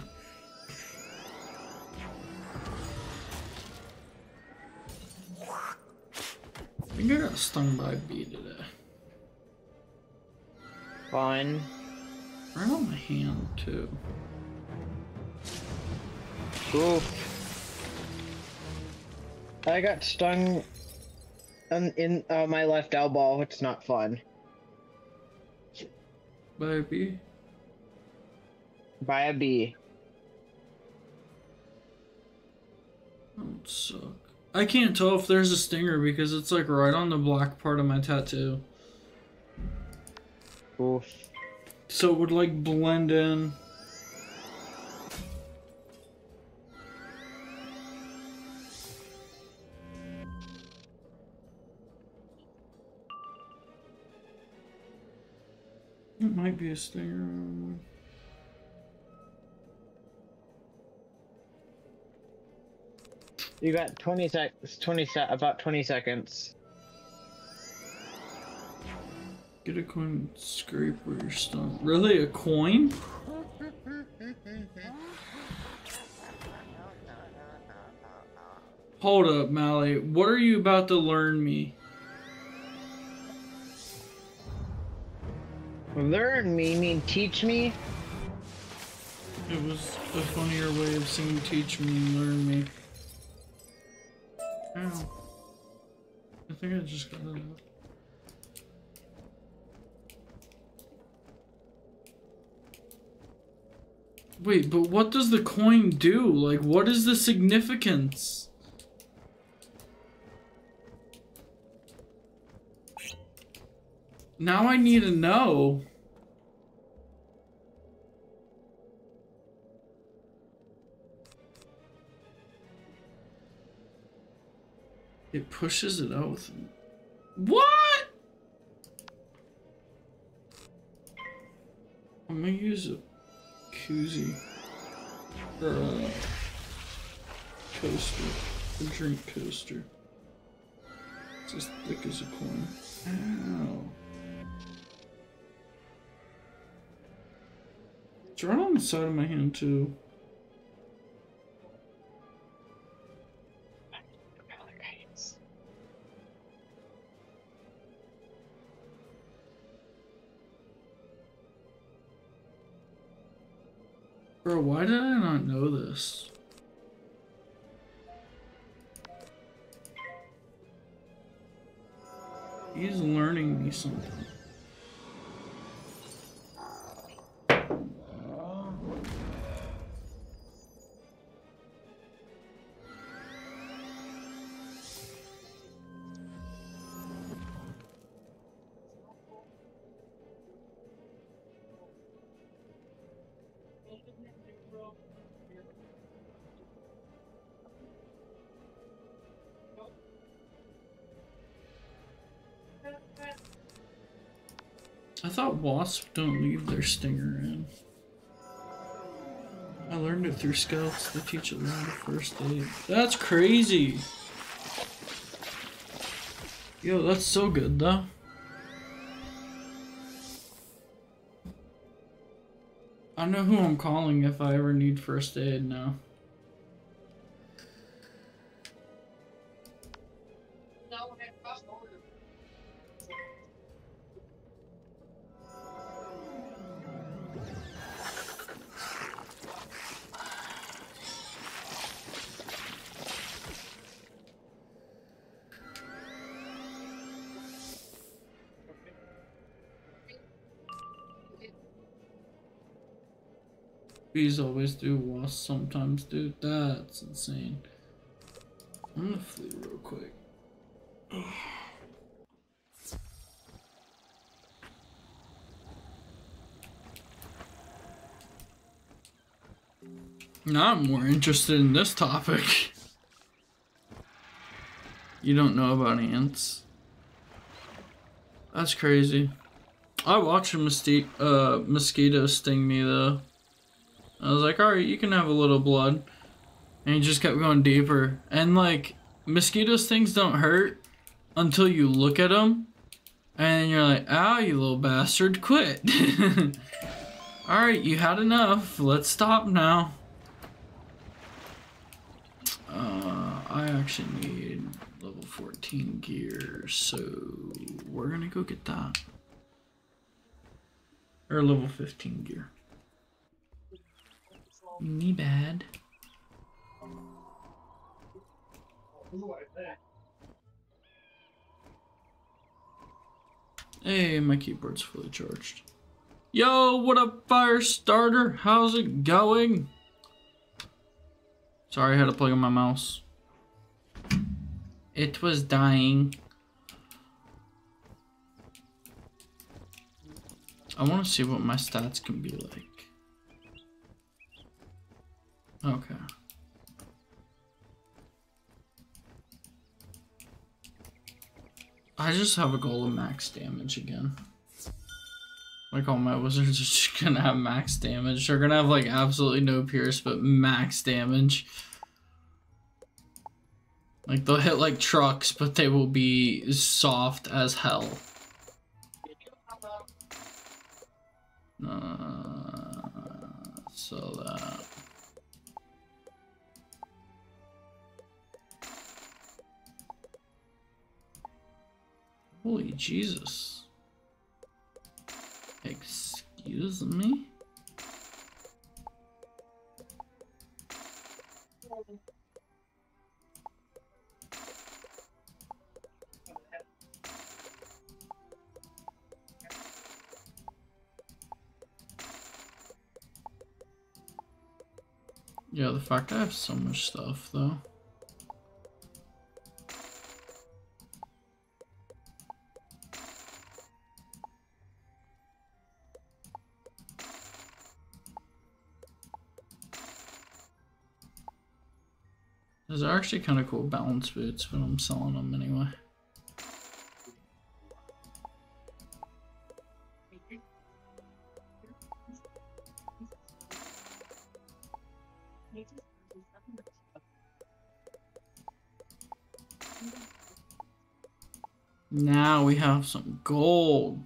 Think I got stung by a bee today. Fine. Right on my hand, too. Oof. I got stung in, in uh, my left elbow. It's not fun. By a bee? By a bee. That would suck. I can't tell if there's a stinger because it's like right on the black part of my tattoo. Oof. So it would like blend in. It might be a stinger. You got 20 seconds. 20 se- about 20 seconds. Get a coin, scrape where you're stunned. Really, a coin? Hold up, Mally. What are you about to learn me? Learn me mean teach me. It was a funnier way of saying teach me and learn me. I think I just got out. Wait, but what does the coin do? Like, what is the significance? Now I need to know. It pushes it out. What? I'm gonna use a koozie. Or a coaster. A drink coaster. It's as thick as a coin. Ow. It's right on the side of my hand too. Bro, why did I not know this? He's learning me something. I thought wasps don't leave their stinger in. I learned it through scouts. They teach it around the first aid. That's crazy. Yo, that's so good though. I know who I'm calling if I ever need first aid now. Bees always do, wasps sometimes do. That's insane. I'm gonna flee real quick. Now I'm more interested in this topic. You don't know about ants? That's crazy. I watched a mosquito, uh, mosquito sting me though. I was like, alright, you can have a little blood. And he just kept going deeper. And like, mosquitoes things don't hurt until you look at them. And you're like, ow, you little bastard, quit. alright, you had enough. Let's stop now. Uh, I actually need level 14 gear, so we're gonna go get that. Or level 15 gear. Me bad. Hey, my keyboard's fully charged. Yo, what up, fire starter? How's it going? Sorry, I had to plug in my mouse. It was dying. I want to see what my stats can be like. Okay. I just have a goal of max damage again. Like all my wizards are just gonna have max damage. They're gonna have like absolutely no pierce, but max damage. Like they'll hit like trucks, but they will be soft as hell. Uh, so Holy Jesus. Excuse me? Yeah, the fact I have so much stuff though. Actually kind of cool balance boots, but I'm selling them anyway. Now we have some gold.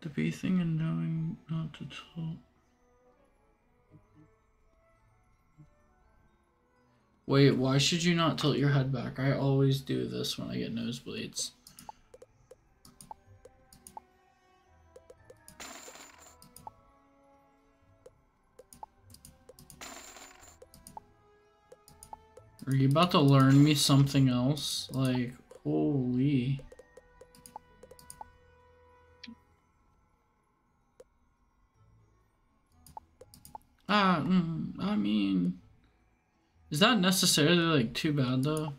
The bee thing and knowing not to talk. Wait, why should you not tilt your head back? I always do this when I get nosebleeds. Are you about to learn me something else? Like, holy. Ah, mm, I mean, is that necessarily like too bad though?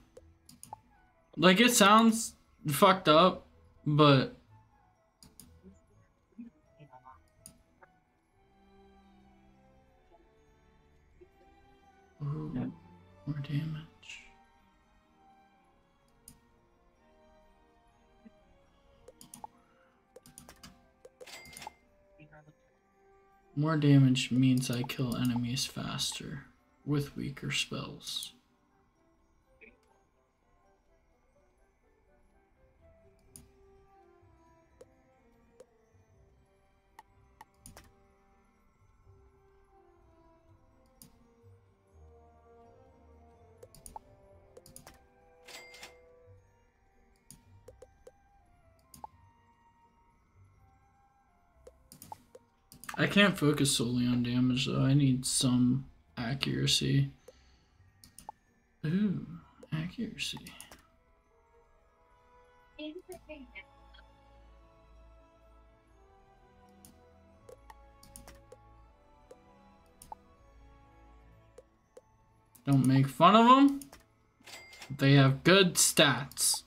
Like it sounds fucked up, but Ooh, more damage. More damage means I kill enemies faster with weaker spells. I can't focus solely on damage though. I need some accuracy. Ooh, accuracy. Don't make fun of them. They have good stats.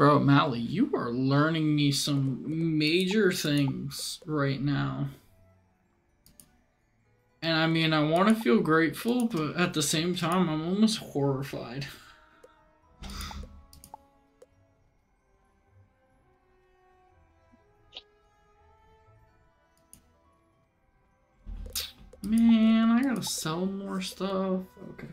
Bro, Mally, you are learning me some major things right now. And I mean, I want to feel grateful, but at the same time, I'm almost horrified. Man, I gotta sell more stuff. Okay,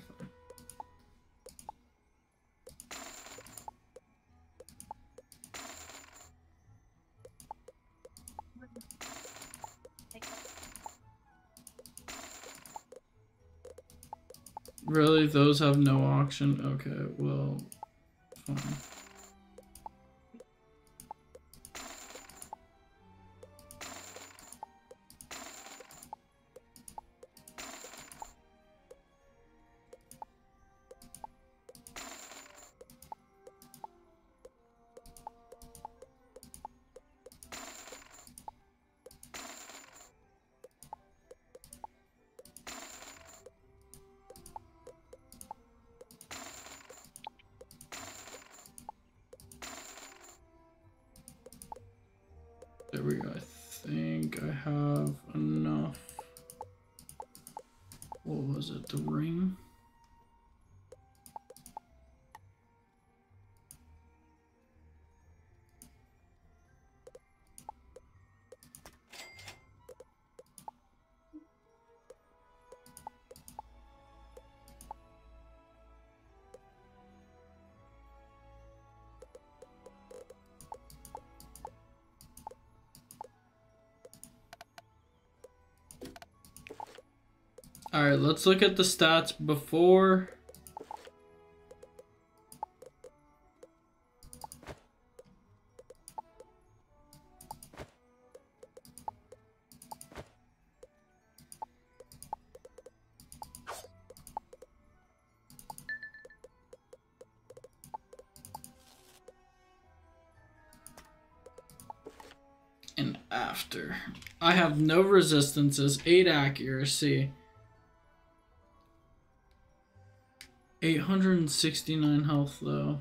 Really? Those have no auction? Okay, well, fine. Alright, let's look at the stats before. And after. I have no resistances, 8 accuracy. 869 health though.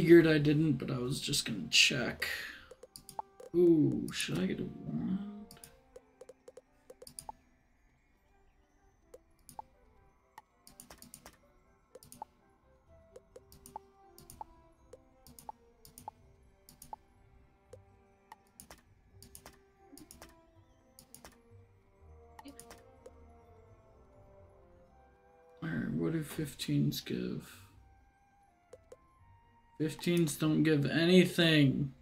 Figured I didn't, but I was just gonna check. Ooh, should I get a wand? Alright, what do 15s give? 15s don't give anything.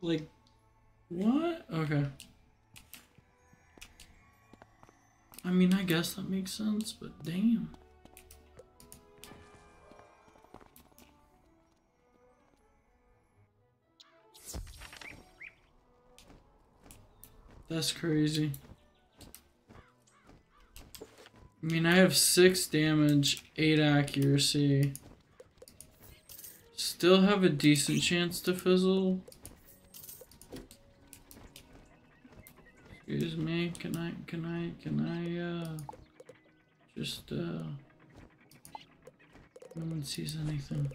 Like, what? Okay. I mean, I guess that makes sense, but damn. That's crazy. I mean, I have 6 damage, 8 accuracy. Still have a decent chance to fizzle. Excuse me, can I, can I, can I, uh, just, uh, no one sees anything.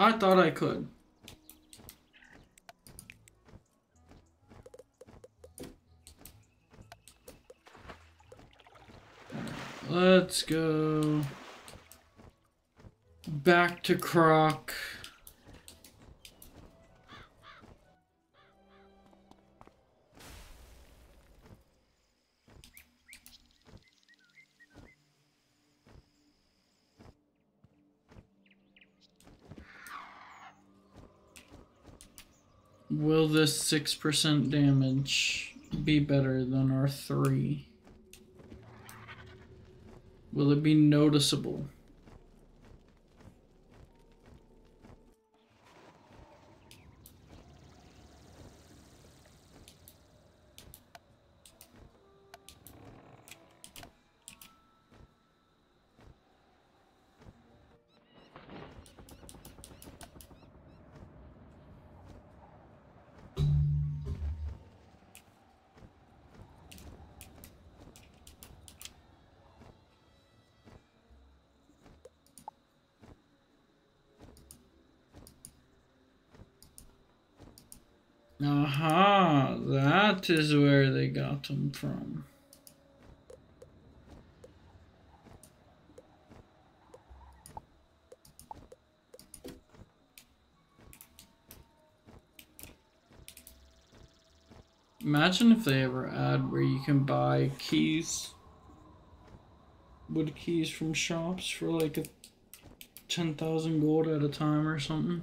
I thought I could. Let's go back to Croc. This 6% damage be better than our 3? Will it be noticeable? Them from. Imagine if they ever add where you can buy keys, wood keys from shops for like a 10,000 gold at a time or something.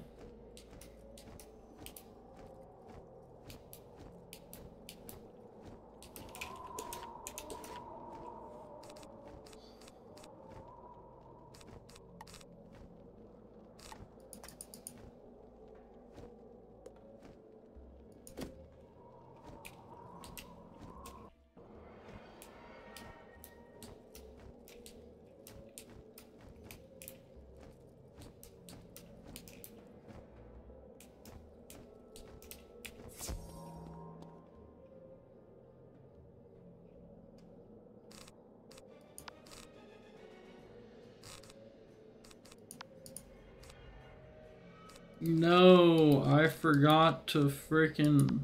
No, I forgot to freaking.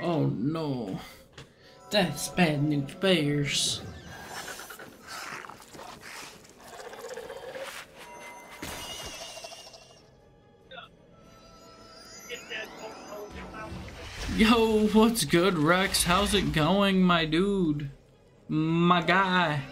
Oh no. That's bad news bears. Yo, what's good, Rex? How's it going, my dude? My guy.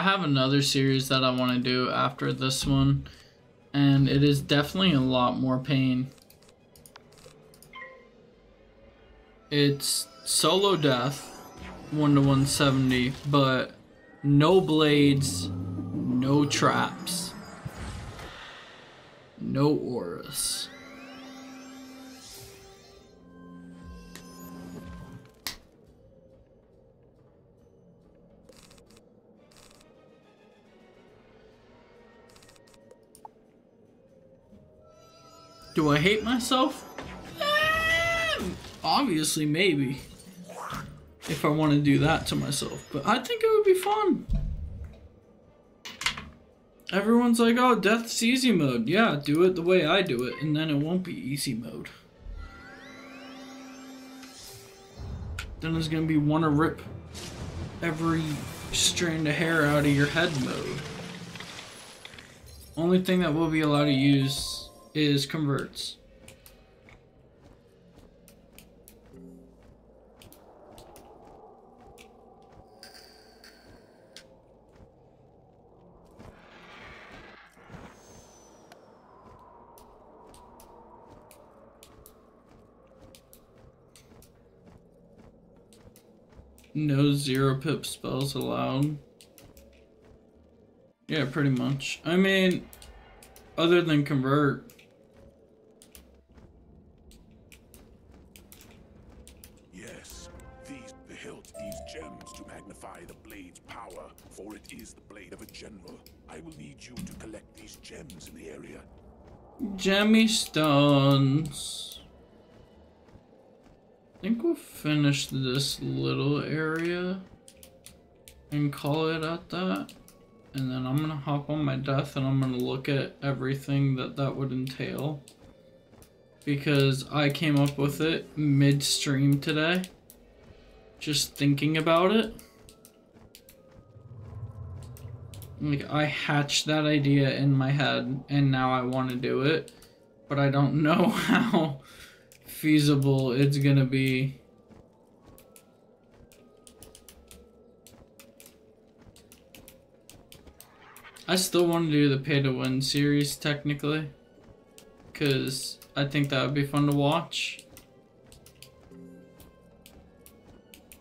I have another series that I want to do after this one, and it is definitely a lot more pain. It's solo death, 1 to 170, but no blades, no traps, no auras. Do I hate myself? Eh, obviously, maybe. If I want to do that to myself. But I think it would be fun. Everyone's like, oh, death's easy mode. Yeah, do it the way I do it, and then it won't be easy mode. Then there's gonna be wanna rip every strand of hair out of your head mode. Only thing that we'll be allowed to use is converts. No zero pip spells allowed. Yeah, pretty much. I mean, other than convert. Gemmy stones. I think we'll finish this little area and call it at that. And then I'm gonna hop on my death and I'm gonna look at everything that that would entail. Because I came up with it midstream today. Just thinking about it. Like, I hatched that idea in my head and now I want to do it. But I don't know how feasible it's gonna be. I still want to do the pay to win series technically. Because I think that would be fun to watch.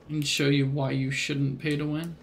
And show you why you shouldn't pay to win.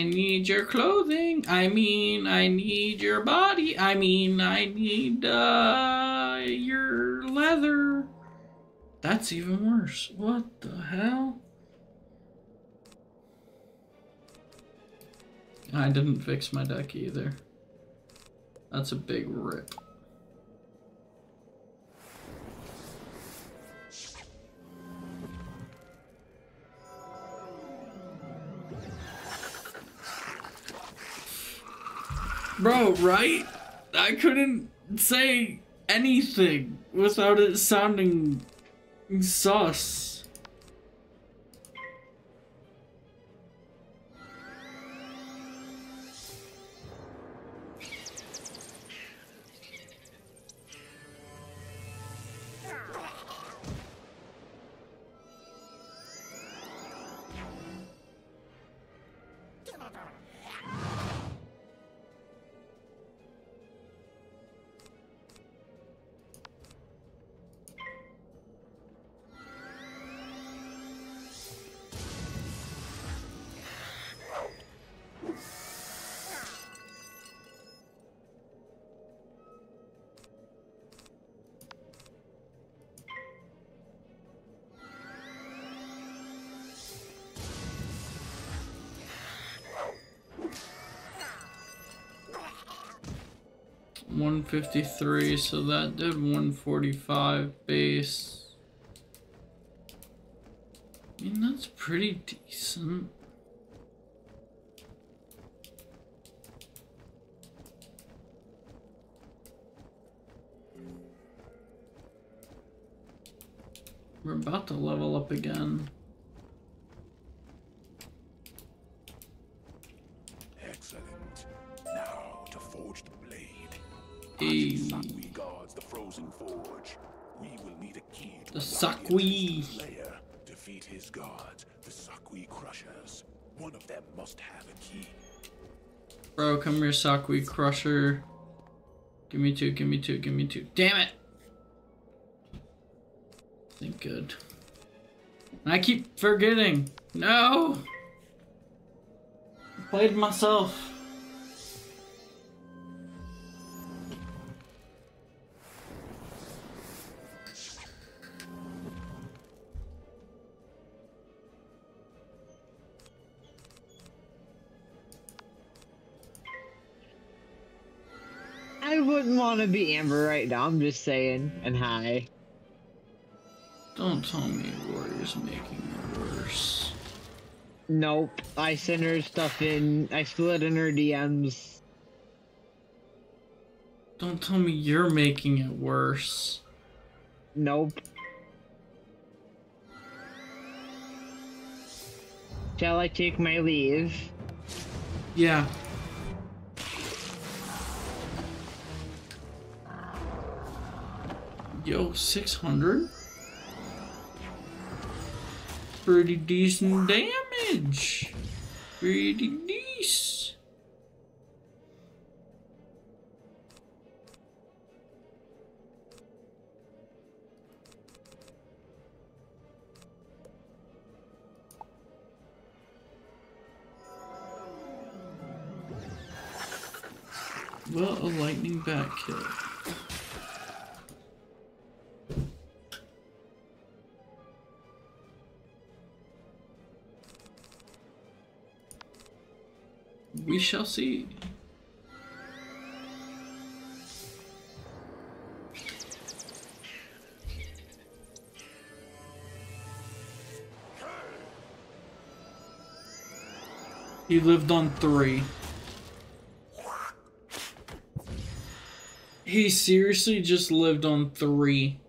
I need your clothing. I mean, I need your body. I mean, I need uh your leather. That's even worse. What the hell? I didn't fix my deck either. That's a big rip. Bro, right? I couldn't say anything without it sounding sus. One fifty three, so that did one forty five base. I mean that's pretty decent. We're about to level up again. Unlock the Sakwi. Inquisitor's lair. Defeat his guards, the Sakwi Crushers. One of them must have a key. Bro, come here, Sakui Crusher. Give me two, give me two, give me two. Damn it! Think good. I keep forgetting. No! I played myself. Want to be Amber right now. I'm just saying. And hi. Don't tell me Warrior's making it worse. Nope. I sent her stuff in. I slid in her DMs. Don't tell me you're making it worse. Nope. Shall I take my leave? Yeah. Yo, 600? Pretty decent damage. Pretty decent. Well, a lightning bat kill. We shall see. He lived on three. He seriously just lived on three.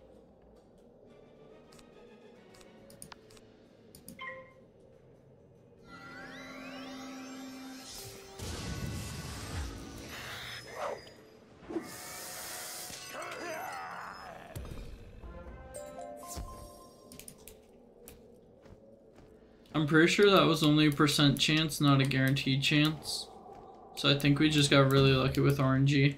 I'm pretty sure that was only a percent chance, not a guaranteed chance. So I think we just got really lucky with RNG.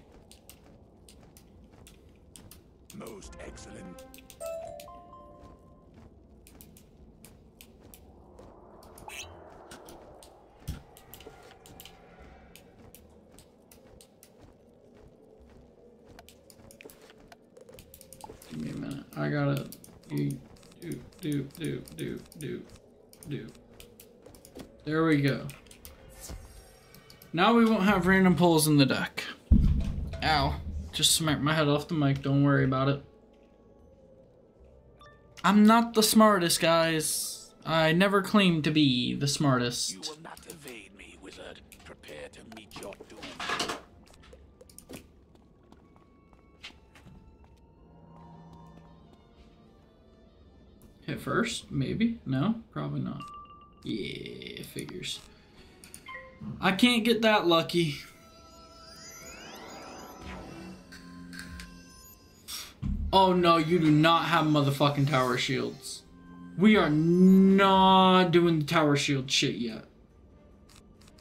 Now we won't have random pulls in the deck. Ow. Just smacked my head off the mic. Don't worry about it. I'm not the smartest, guys. I never claimed to be the smartest. You will not evade me, wizard. Prepare to meet your doom. Hit first? Maybe? No? Probably not. Yeah, figures. I can't get that lucky. Oh no, you do not have motherfucking tower shields. We are not doing the tower shield shit yet.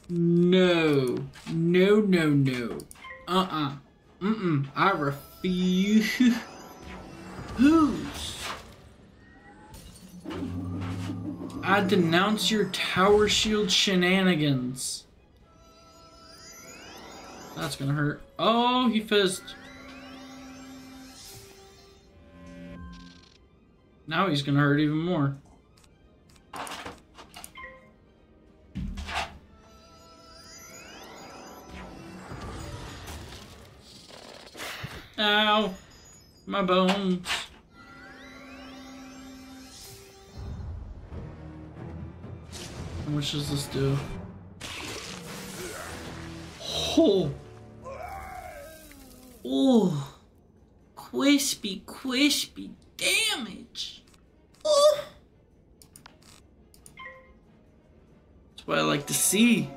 No. No, no, no. Uh-uh. Mm-mm. I refuse. I denounce your tower shield shenanigans. That's gonna hurt. Oh, he fizzed. Now he's gonna hurt even more. Ow! My bones. How much does this do? Oh! Oh! Crispy, crispy damage! Oh! That's what I like to see.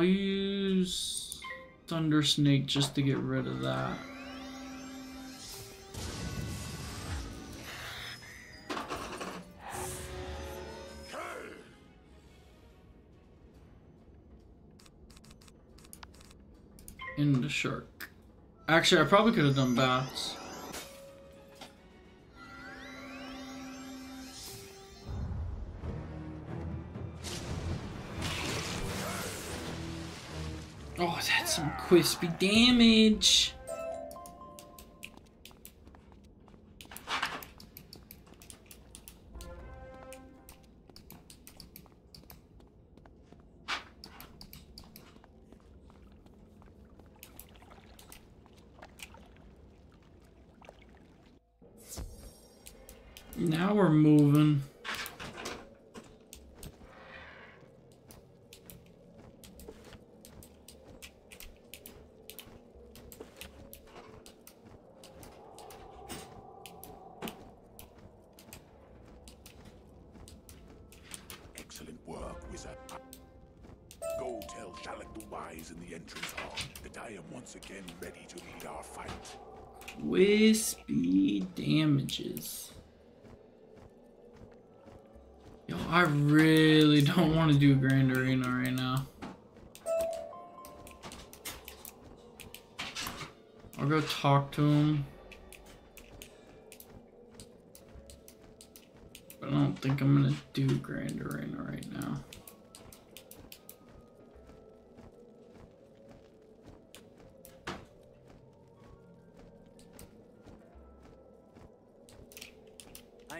I'll use Thunder Snake just to get rid of that. In the shark. Actually, I probably could have done bats. Oh, that's some crispy damage.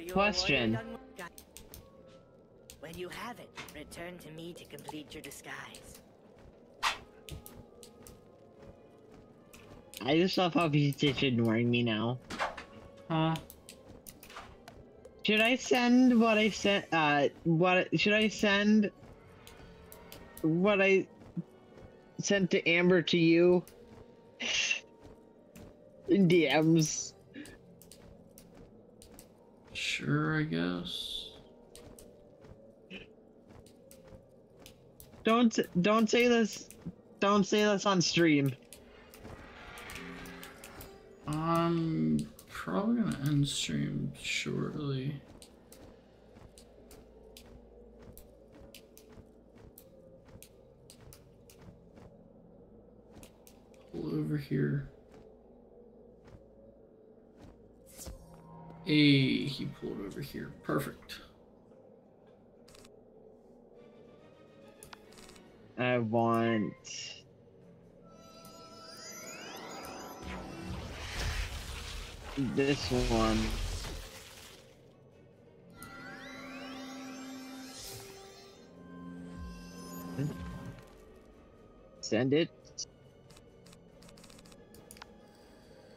Question. When you have it, return to me to complete your disguise. I just love how he's just ignoring me now. Huh? Should I send what I sent? Uh, what should I send? What I sent to Amber to you? In DMs. Sure, I guess. Don't don't say this. Don't say this on stream. I'm probably gonna end stream shortly. Pull over here. Hey, he pulled over here. Perfect. I want. This one. Send it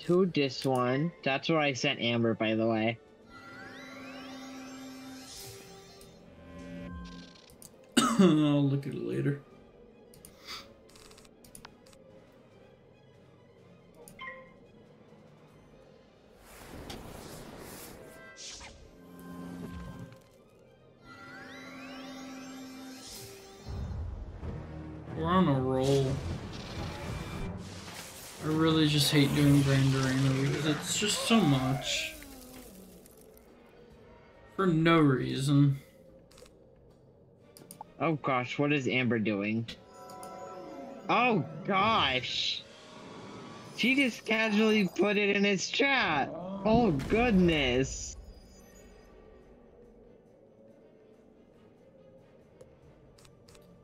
to this one. That's where I sent Amber, by the way. I'll look at it later. We're on a roll. I really just hate doing Grand Arena because it's just so much. For no reason. Oh gosh, what is Amber doing? Oh gosh! She just casually put it in his chat. Oh goodness.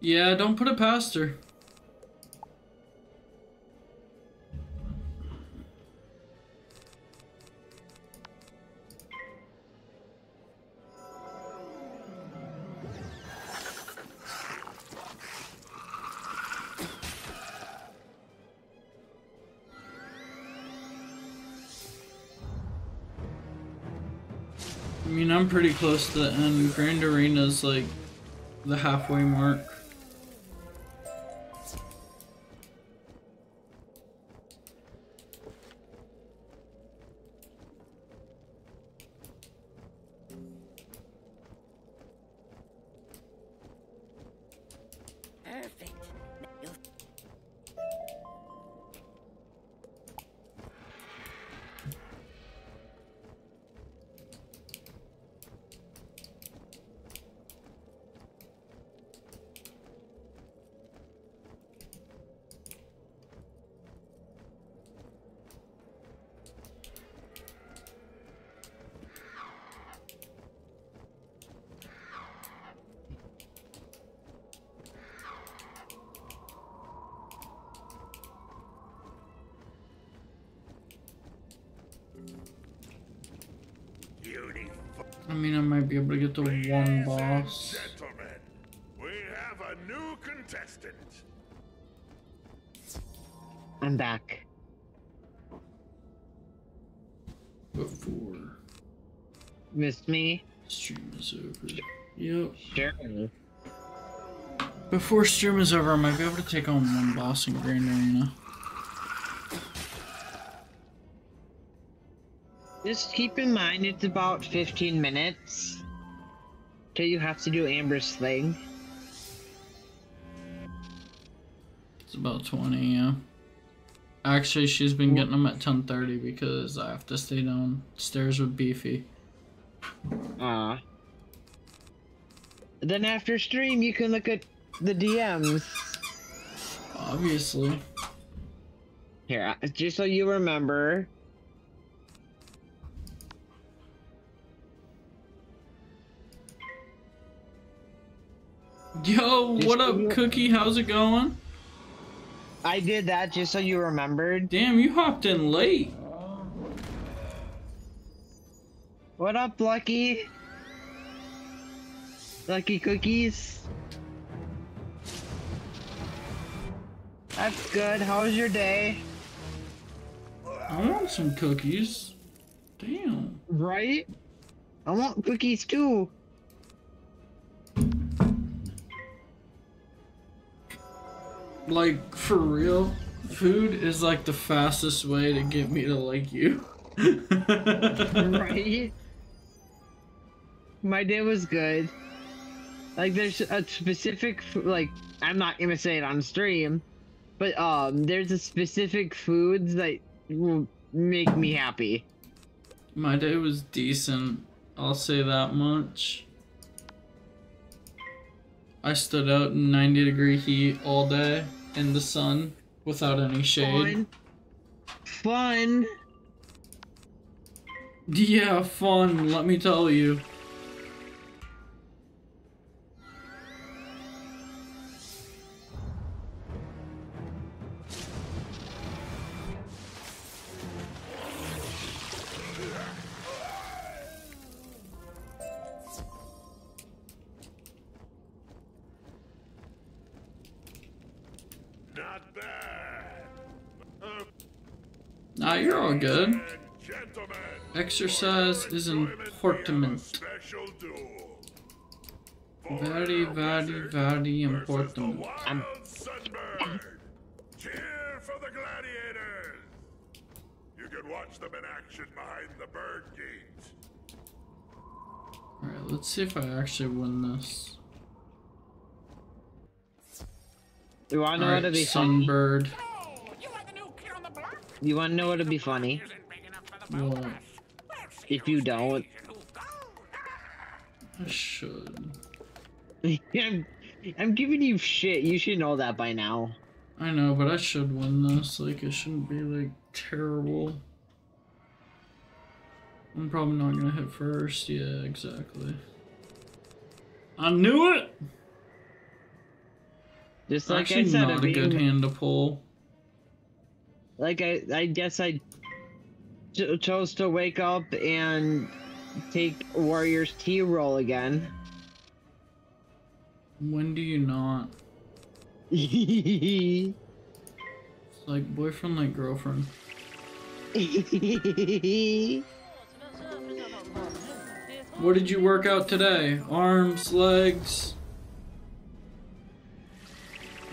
Yeah, don't put it past her. Pretty close to the end. Grand Arena's like the halfway mark. Me? stream is over. Yep. Sure. Before stream is over, I might be able to take on one boss in Grand Arena. Just keep in mind it's about 15 minutes till you have to do Amber's thing. It's about 20, yeah. Actually, she's been getting them at 10:30 because I have to stay downstairs with Beefy. Ah. Then after stream, you can look at the DMs. Obviously. Here, uh, just so you remember. Yo, Just what up, you- Cookie? How's it going? I did that just so you remembered. Damn, you hopped in late. What up, Lucky? Lucky cookies? That's good. How was your day? I want some cookies. Damn. Right? I want cookies too. Like, for real, food is like the fastest way to get me to like you. right? My day was good. Like, there's a specific, like, I'm not gonna say it on stream, but, um, there's a specific foods that will make me happy. My day was decent. I'll say that much. I stood out in 90 degree heat all day in the sun without any shade. Fun. Fun. Yeah, fun, let me tell you. Good. Exercise is enjoyment, we have a important. special duel. For Very, very, very important. wild sunbird. Cheer for the gladiators. You can watch them in action behind the bird gate. Alright, let's see if I actually win this. Do wanna know what'd Alright, be? Sunbird. You on the block? You wanna know what'd be funny? Isn't big enough for the boat What? rush. We'll see If you don't. crazy and who's gold. I should. I'm, I'm giving you shit. You should know that by now. I know, but I should win this. Like, it shouldn't be, like, terrible. I'm probably not gonna hit first. Yeah, exactly. I knew it! Just like Actually, I said, not I'm a good hand to pull. Like I, I guess I ch- chose to wake up and take Warriors T roll again. When do you not? It's like boyfriend, like girlfriend. What did you work out today? Arms, legs,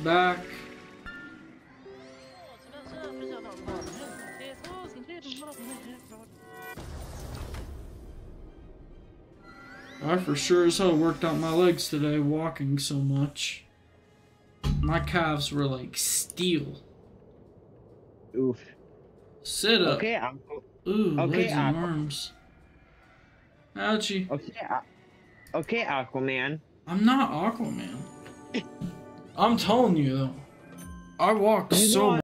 back. I for sure as hell worked out my legs today walking so much. My calves were like steel. Oof. Sit up. Okay, I'm, Ooh, okay, legs and Aqua- arms. Ouchie. okay, Aqu- okay, Aquaman. I'm not Aquaman. I'm telling you though. I walk You so